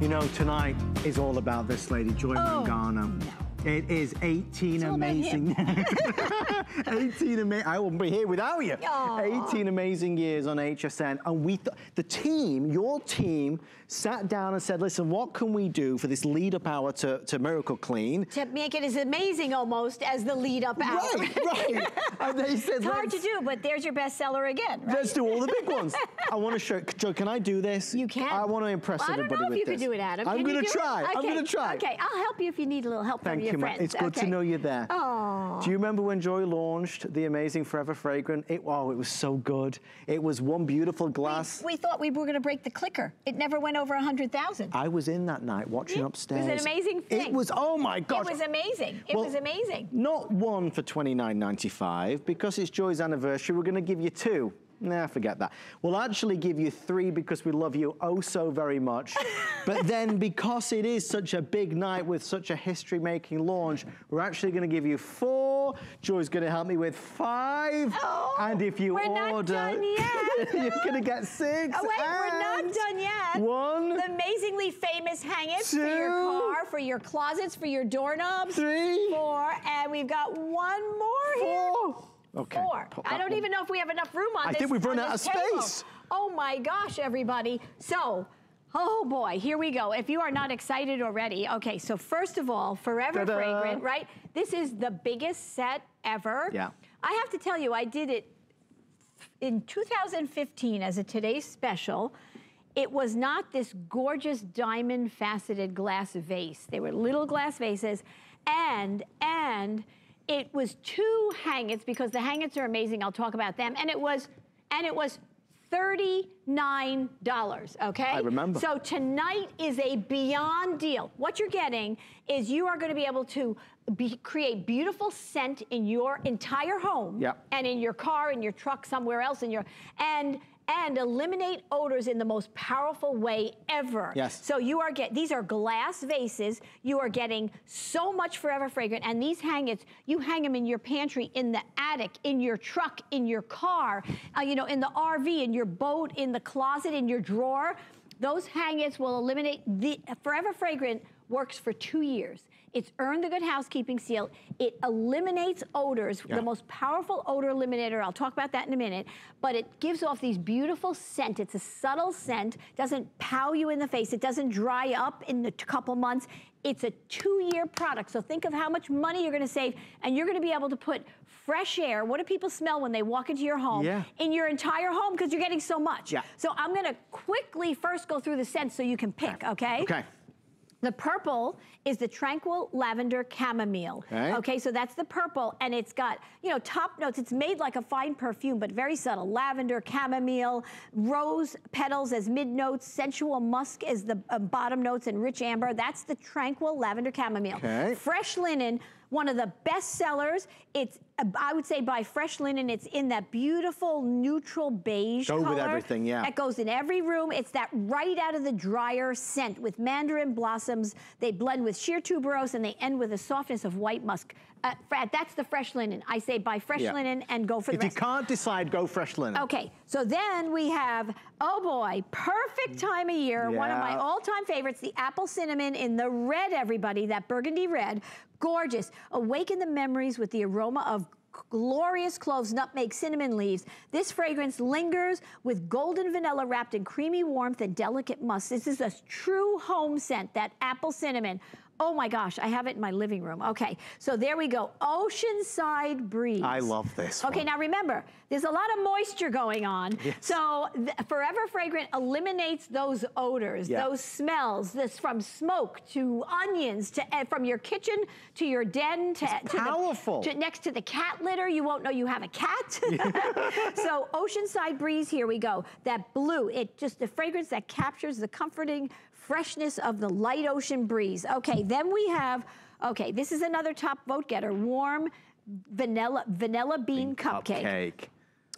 You know, tonight is all about this lady, Joy Mangano. Oh, It is 18 Oh, all about amazing. 18 amazing. I wouldn't be here without you. Aw. 18 amazing years on HSN. And we, th- the team, your team, sat down and said, listen, what can we do for this lead up hour to, to Miracle Clean? To make it as amazing almost as the lead up hour. Right, right. and they said, It's hard to do, but there's your bestseller again, right? let's do all the big ones. I want to show, Joe, can I do this? You can. I want to impress Well, I don't everybody know if with you this. could do it, Adam. I'm do it? try. I'm gonna try. Okay, I'll help you if you need a little help Thank from you. Your Ma. friends. It's good Okay. to know you're there. Aw. Do you remember when Joy launched the amazing Forever Fragrant? It, wow, it was so good. It was one beautiful glass. We thought we were going to break the clicker. It never went over 100,000. I was in that night watching upstairs. It was an amazing thing. It was, oh my gosh. It was amazing. It Well, was amazing. Not one for $29.95 because it's Joy's anniversary. We're going to give you two. Nah, forget that. We'll actually give you three because we love you oh so very much. but then because it is such a big night with such a history-making launch, we're actually going to give you four. Joy's going to help me with five. Oh, and if you we're not order, done yet. you're going to get six. Oh, wait, we're not done yet. One, The amazingly famous hang-its for your car, for your closets, for your doorknobs. Three. Four. And we've got one more here. Okay. Four. I don't even know if we have enough room on I this. I think we've run out of table. space. Oh my gosh, everybody. So, oh boy, here we go. If you are not excited already, okay, so first of all, Forever. Fragrant, right? This is the biggest set ever. Yeah. I have to tell you, I did it in 2015 as a today's special. It was not this gorgeous diamond faceted glass vase. They were little glass vases and and it was two hang-its because the hang-its are amazing. I'll talk about them. And it was and it was $39, okay? I remember. So tonight is a beyond deal. What you're getting is you are going to be able to be, create beautiful scent in your entire home Yep. and in your car, in your truck, somewhere else in your and and eliminate odors in the most powerful way ever. Yes. So you are get these are glass vases. You are getting so much forever fragrant, and these hang-its you hang them in your pantry, in the attic, in your truck, in your car, uh, you know, in the RV, in your boat, in the closet, in your drawer. Those hang-its will eliminate the forever fragrant works for two years. It's earned the good housekeeping seal. It eliminates odors, Yeah. the most powerful odor eliminator. I'll talk about that in a minute. But it gives off these beautiful scent. It's a subtle scent, doesn't pow you in the face. It doesn't dry up in a couple months. It's a two-year product. So think of how much money you're gonna save, and you're gonna be able to put fresh air. What do people smell when they walk into your home? Yeah. In your entire home, because you're getting so much. Yeah. So I'm gonna quickly first go through the scents so you can pick, okay? Okay. The purple is the tranquil lavender chamomile. Okay. okay. so that's the purple, and it's got, you know, top notes. It's made like a fine perfume, but very subtle. Lavender, chamomile, rose petals as mid notes, sensual musk as the uh, bottom notes, and rich amber. That's the tranquil lavender chamomile. Okay. Fresh linen, one of the best sellers. It's, I would say, by Fresh Linen, it's in that beautiful neutral beige Go with everything, yeah. That goes in every room. It's that right out of the dryer scent with mandarin blossoms. They blend with sheer tuberose and they end with a softness of white musk. Uh, Fred, that's the fresh linen. I say buy fresh Yeah. linen and go for If the you can't decide, go fresh linen. Okay, so then we have, oh boy, perfect time of year. One of my all-time favorites, the apple cinnamon in the red, everybody, that burgundy red. Gorgeous. Awaken the memories with the aroma of glorious cloves, nutmeg, cinnamon leaves. This fragrance lingers with golden vanilla wrapped in creamy warmth and delicate musk. This is a true home scent, that apple cinnamon. Oh my gosh, I have it in my living room. Okay, so there we go. Oceanside Breeze. I love this Okay, one. now remember, there's a lot of moisture going on. Yes. So Forever Fragrant eliminates those odors, Yeah. those smells, this from smoke to onions to uh, from your kitchen to your den to, It's to the- powerful. to- next to the cat litter. You won't know you have a cat. so Oceanside Breeze, here we go. That blue, it just the fragrance that captures the comforting freshness of the light ocean breeze. Okay, then we have. Okay, this is another top vote getter. Warm vanilla vanilla bean cupcake. Cupcake.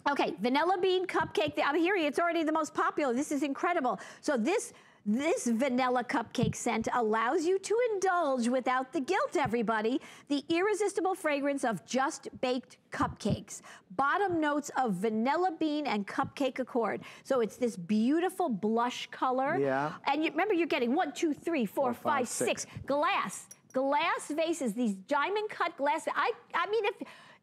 Okay, vanilla bean cupcake. I'm hearing it's already the most popular. This is incredible. So this this vanilla cupcake scent allows you to indulge without the guilt, everybody. The irresistible fragrance of just baked cupcakes. Bottom notes of vanilla bean and cupcake accord. So it's this beautiful blush color. Yeah. And you, remember, you're getting one, two, three, four, Four, five, five, six. six. Glass. Glass vases, these diamond cut glass. I, I mean, if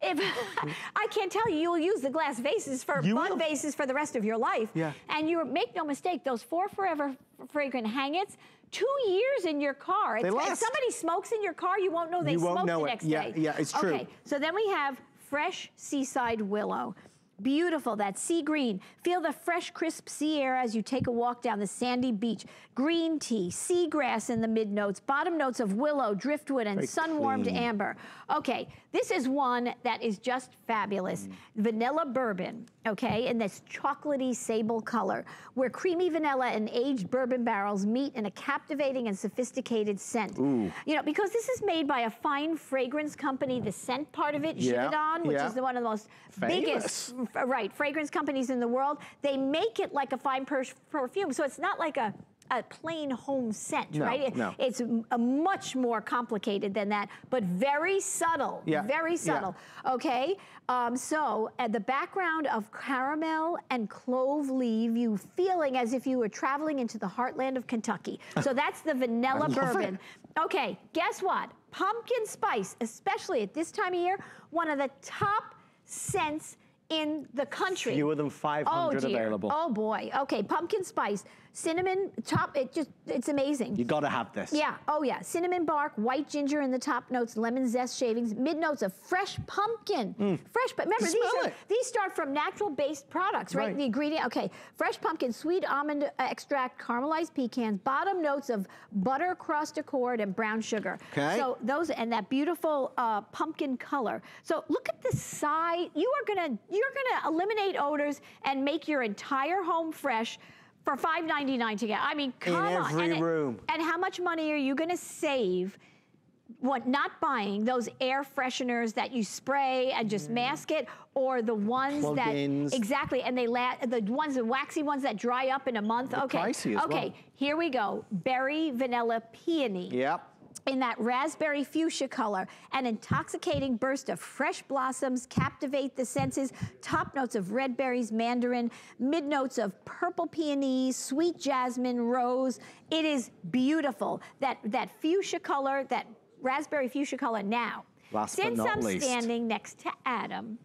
if I can't tell you, you'll use the glass vases for You will. vases for the rest of your life. Yeah. And you make no mistake, those four forever fragrant hang-its, two years in your car. They It's- If last. somebody smokes in your car, you won't know they You won't smoked know the it. next Yeah, day. yeah, it's true. Okay, so then we have fresh seaside willow. Beautiful, that sea green. Feel the fresh, crisp sea air as you take a walk down the sandy beach. Green tea, seagrass in the mid notes, bottom notes of willow, driftwood, and Very sun warmed clean. amber. Okay, this is one that is just fabulous. Mm. Vanilla bourbon, okay, in this chocolatey sable color, where creamy vanilla and aged bourbon barrels meet in a captivating and sophisticated scent. You know, because this is made by a fine fragrance company, the scent part of it, Yeah, Givaudan, which yeah. is the one of the most biggest, Famous. f- right, fragrance companies in the world. They make it like a fine per- perfume, so it's not like a a plain home scent, No, right? It- no. It's much more complicated than that, but very subtle. Yeah, Very yeah. subtle. Okay. Um, so at the background of caramel and clove leave you feeling as if you were traveling into the heartland of Kentucky. So that's the vanilla bourbon. Okay, guess what? Pumpkin spice, especially at this time of year, one of the top scents in the country. Fewer than 500 oh, available. Oh boy. Okay, pumpkin spice, cinnamon, top. It just it's amazing. You gotta have this. Yeah, oh yeah. Cinnamon bark, white ginger in the top notes, lemon zest shavings, mid notes of fresh pumpkin. Fresh, but remember these Mm. Are, these start from natural based products, right? Right. The ingredient, okay. Fresh pumpkin, sweet almond extract, caramelized pecans, bottom notes of butter, crust accord, and brown sugar. Okay. So those and that beautiful uh, pumpkin color. So look at the side. You are gonna you're gonna eliminate odors and make your entire home fresh. For $5.99 to get. I mean, come on. every And it- and how much money are you going to save? What not buying those air fresheners that you spray and just mm. mask it, or the ones that exactly, and they la- the ones the waxy ones that dry up in a month. They're okay, pricey as okay, well. here we go. Berry vanilla peony Yep. In that raspberry fuchsia color. An intoxicating burst of fresh blossoms captivate the senses. Top notes of red berries, mandarin, mid notes of purple peonies, sweet jasmine, rose. It is beautiful. That that fuchsia color, that raspberry fuchsia color. Now, Last since I'm least. standing next to Adam,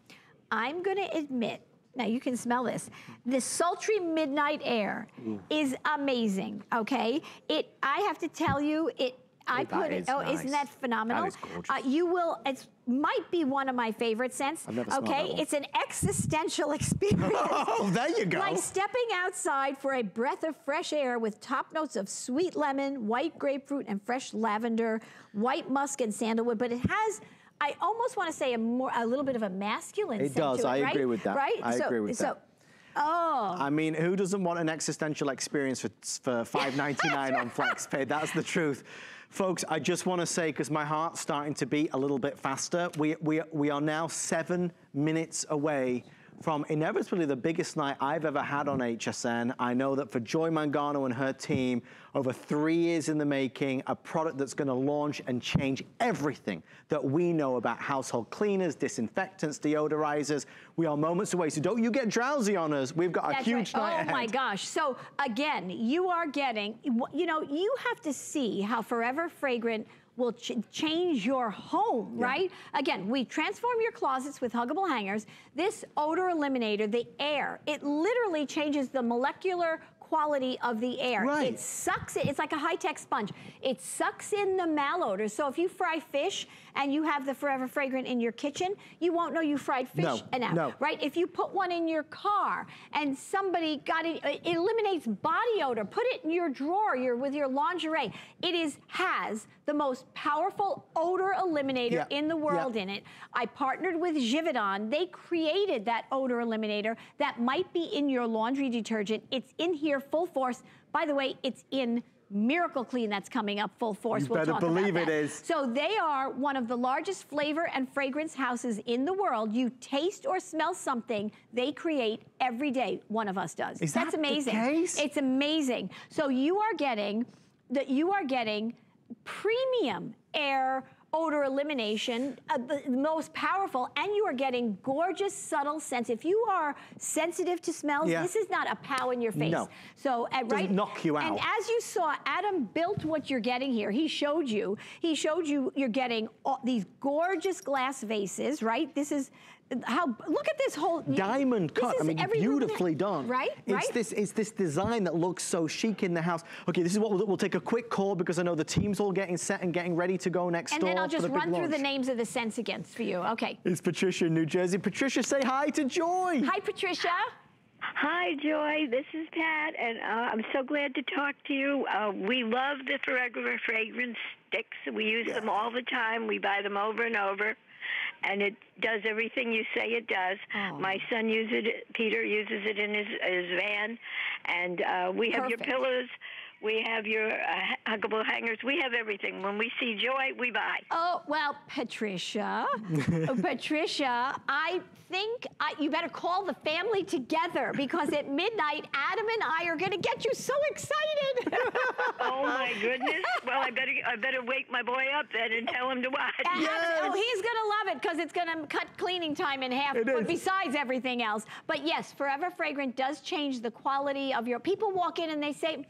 I'm going to admit. Now you can smell this. The sultry midnight air is amazing. Okay, it. I have to tell you, it. I Oh, that put it. Oh, nice. isn't that phenomenal? That is gorgeous. Uh, you will. It's might be one of my favorite scents. I've never smelled okay, that one. it's an existential experience. Oh, there you go. Like stepping outside for a breath of fresh air with top notes of sweet lemon, white grapefruit, and fresh lavender, white musk, and sandalwood. But it has. I almost want to say a more, a little bit of a masculine It scent does, to it, I right? agree with that. Right? I so, agree with so, that. Oh, I mean, who doesn't want an existential experience for, for $5.99 on FlexPay? That's the truth. Folks, I just want to say, because my heart's starting to beat a little bit faster, we, we, we are now seven minutes away from inevitably the biggest night I've ever had on HSN. I know that for Joy Mangano and her team, over three years in the making, a product that's going to launch and change everything that we know about household cleaners, disinfectants, deodorizers. We are moments away, so don't you get drowsy on us. We've got a huge right. night Oh ahead. my gosh. So again, you are getting, you know, you have to see how Forever Fragrant will ch- change your home, right? Again, we transform your closets with huggable hangers. This odor eliminator, the air, it literally changes the molecular quality of the air. Right. It sucks it. It's like a high-tech sponge. It sucks in the malodor. So if you fry fish and you have the Forever Fragrant in your kitchen, you won't know you fried fish No, and out, no. right? If you put one in your car and somebody got it, it eliminates body odor. Put it in your drawer your, with your lingerie. It is has the most powerful odor eliminator Yeah, in the world yeah. in it. I partnered with Givaudan. They created that odor eliminator that might be in your laundry detergent. It's in here full force. By the way, it's in Miracle Clean that's coming up full force. You we'll better talk believe about it is. So they are one of the largest flavor and fragrance houses in the world. You taste or smell something they create every day. One of us does. Is That's that the amazing. case? It's amazing. So you are getting that you are getting premium air odor elimination, uh, the the most powerful, and you are getting gorgeous, subtle scents. If you are sensitive to smells, Yeah. this is not a pow in your face. No. So, uh, right? knock you out. And as you saw, Adam built what you're getting here. He showed you. He showed you you're getting all these gorgeous glass vases, right? This is how, look at this whole. diamond this cut. I mean, every room beautifully done. Right, It's right. this it's this design that looks so chic in the house. Okay, this is what we'll, we'll take a quick call because I know the team's all getting set and getting ready to go next and door. then I'll for just the big run through the names of the scents again for you. Okay. It's Patricia in New Jersey. Patricia, say hi to Joy. Hi, Patricia. Hi, Joy. This is Pat, and uh, I'm so glad to talk to you. Uh, we love the Forever Fragrance sticks. We use them all the time. We buy them over and over, and it does everything you say it does. Oh. My son uses it. Peter uses it in his, his van, and uh, we have Perfect. your pillows. We have your uh, huggable hangers. We have everything. When we see Joy, we buy. Oh, well, Patricia, Oh, Patricia, I think I, you better call the family together because at midnight, Adam and I are going to get you so excited. Oh my goodness! Well, I better I better wake my boy up then and tell him to watch. And have- Oh, he's going to love it because it's going to cut cleaning time in half, It but is. besides everything else. But yes, Forever Fragrant does change the quality of your. People walk in and they say,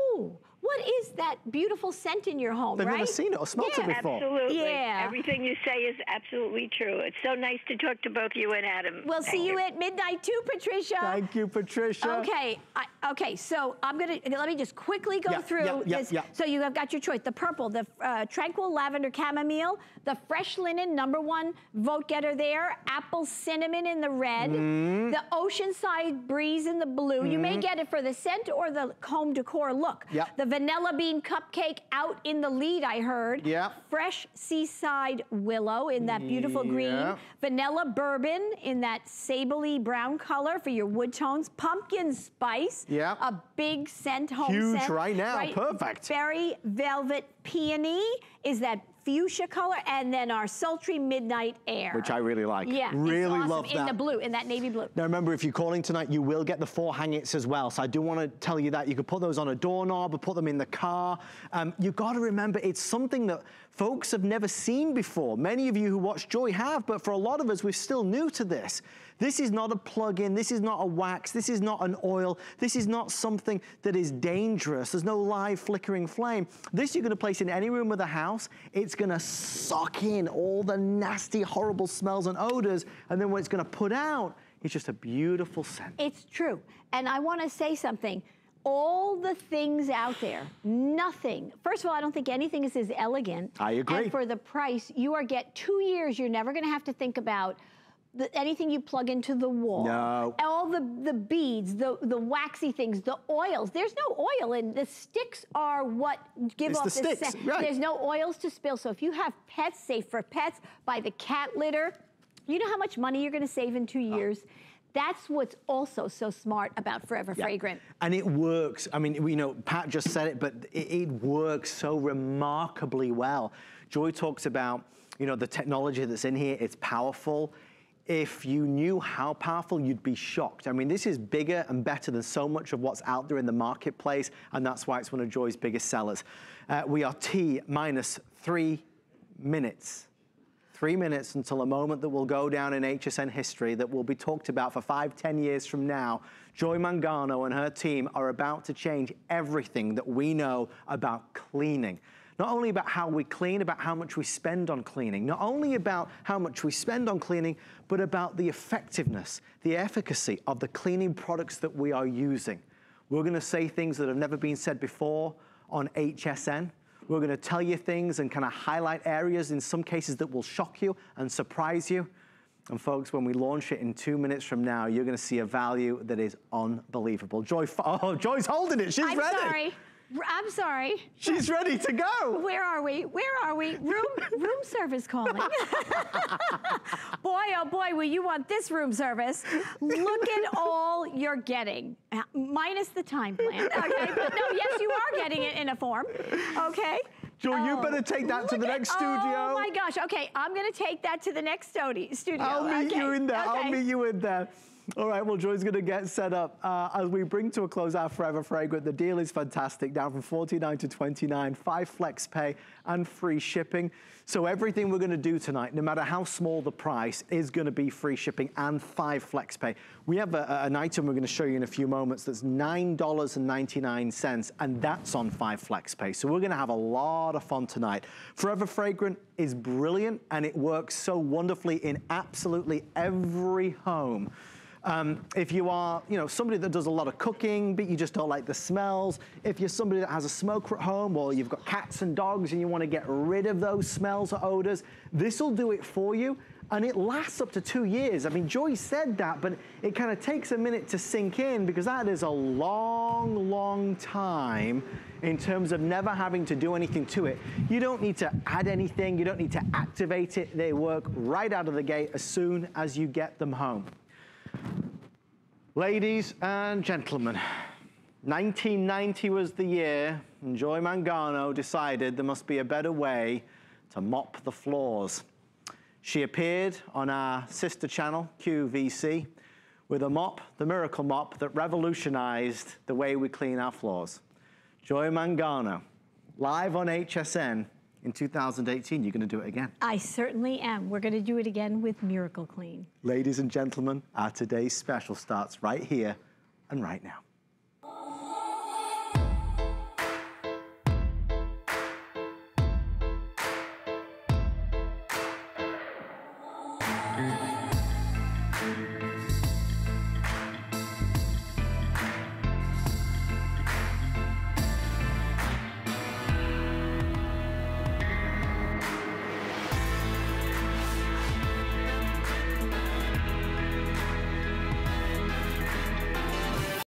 Ooh, what is that beautiful scent in your home, They've right? never seen it or smelt Yeah. it before. Absolutely. Yeah. Everything you say is absolutely true. It's so nice to talk to both you and Adam. We'll Thank see you at midnight too, Patricia. Thank you, Patricia. Okay, I, okay. So I'm gonna let me just quickly go Yeah, through yeah, yeah, this. yeah. So you have got your choice: the purple, the uh, tranquil lavender chamomile, the fresh linen, number one vote getter there. Apple cinnamon in the red, Mm-hmm. the oceanside breeze in the blue. You may get it for the scent or the home decor look. Yeah. The vanilla bean cupcake out in the lead. I heard. Yeah. Fresh seaside willow in that beautiful green. Vanilla bourbon in that sably brown color for your wood tones. Pumpkin spice. Yeah. A big scent, home Huge scent. right now, perfect. Berry velvet peony is that fuchsia color, and then our sultry midnight air. Which I really like. Yeah, Really awesome. love in the blue, in that navy blue. Now remember, if you're calling tonight, you will get the four hangits as well. So I do want to tell you that you could put those on a doorknob or put them in the car. Um, you've got to remember, it's something that folks have never seen before. Many of you who watch Joy have, but for a lot of us, we're still new to this. This is not a plug-in. This is not a wax. This is not an oil. This is not something that is dangerous. There's no live flickering flame. This you're going to place in any room of the house. It's going to suck in all the nasty, horrible smells and odors. And then what it's going to put out, is just a beautiful scent. It's true. And I want to say something. All the things out there, nothing. First of all, I don't think anything is as elegant. I agree. And for the price, you are get two years. You're never going to have to think about the, anything you plug into the wall. No. All the the beads, the the waxy things, the oils. There's no oil in the sticks. Are what give It's off the the sticks, right. There's no oils to spill. So if you have pets, safe for pets. Buy the cat litter. You know how much money you're going to save in two oh. years. That's what's also so smart about Forever Yeah. Fragrant. And it works. I mean, you know, Pat just said it, but it, it works so remarkably well. Joy talks about, you know, the technology that's in here. It's powerful. If you knew how powerful, you'd be shocked. I mean, this is bigger and better than so much of what's out there in the marketplace, and that's why it's one of Joy's biggest sellers. Uh, we are T minus three minutes. Three minutes until a moment that will go down in HSN history that will be talked about for five, ten years from now. Joy Mangano and her team are about to change everything that we know about cleaning. Not only about how we clean, about how much we spend on cleaning. Not only about how much we spend on cleaning, but about the effectiveness, the efficacy of the cleaning products that we are using. We're gonna say things that have never been said before on HSN. We're going to tell you things and kind of highlight areas in some cases that will shock you and surprise you. And folks, when we launch it in two minutes from now, you're going to see a value that is unbelievable. Joy, oh, Joy's holding it. She's I'm ready. sorry. I'm sorry. She's ready to go. Where are we? Where are we? Room room service calling. boy, oh boy, will you want this room service? Look at all you're getting, Uh, minus the time plan. Okay, but no, yes, you are getting it in a form. Okay. You Oh, better take that to the at- next studio. Oh my gosh. Okay, I'm gonna take that to the next studi- studio. I'll meet okay, you in there. I'll meet you in there. All right, well, Joy's gonna get set up. Uh, as we bring to a close our Forever Fragrant, the deal is fantastic, down from 49 to 29, five flex pay and free shipping. So everything we're gonna do tonight, no matter how small the price, is gonna be free shipping and five flex pay. We have a, an item we're gonna show you in a few moments that's $9.99, and that's on five flex pay. So we're gonna have a lot of fun tonight. Forever Fragrant is brilliant, and it works so wonderfully in absolutely every home. Um, if you are, you know, somebody that does a lot of cooking, but you just don't like the smells, if you're somebody that has a smoker at home or you've got cats and dogs and you want to get rid of those smells or odors, this will do it for you. And it lasts up to two years. I mean, Joy said that, but it kind of takes a minute to sink in because that is a long, long time in terms of never having to do anything to it. You don't need to add anything. You don't need to activate it. They work right out of the gate as soon as you get them home. Ladies and gentlemen, 1990 was the year and Joy Mangano decided there must be a better way to mop the floors. She appeared on our sister channel, QVC, with a mop, the miracle mop, that revolutionized the way we clean our floors. Joy Mangano, live on HSN in 2018. You're going to do it again. I certainly am. We're going to do it again with Miracle Clean. Ladies and gentlemen, our today's special starts right here and right now.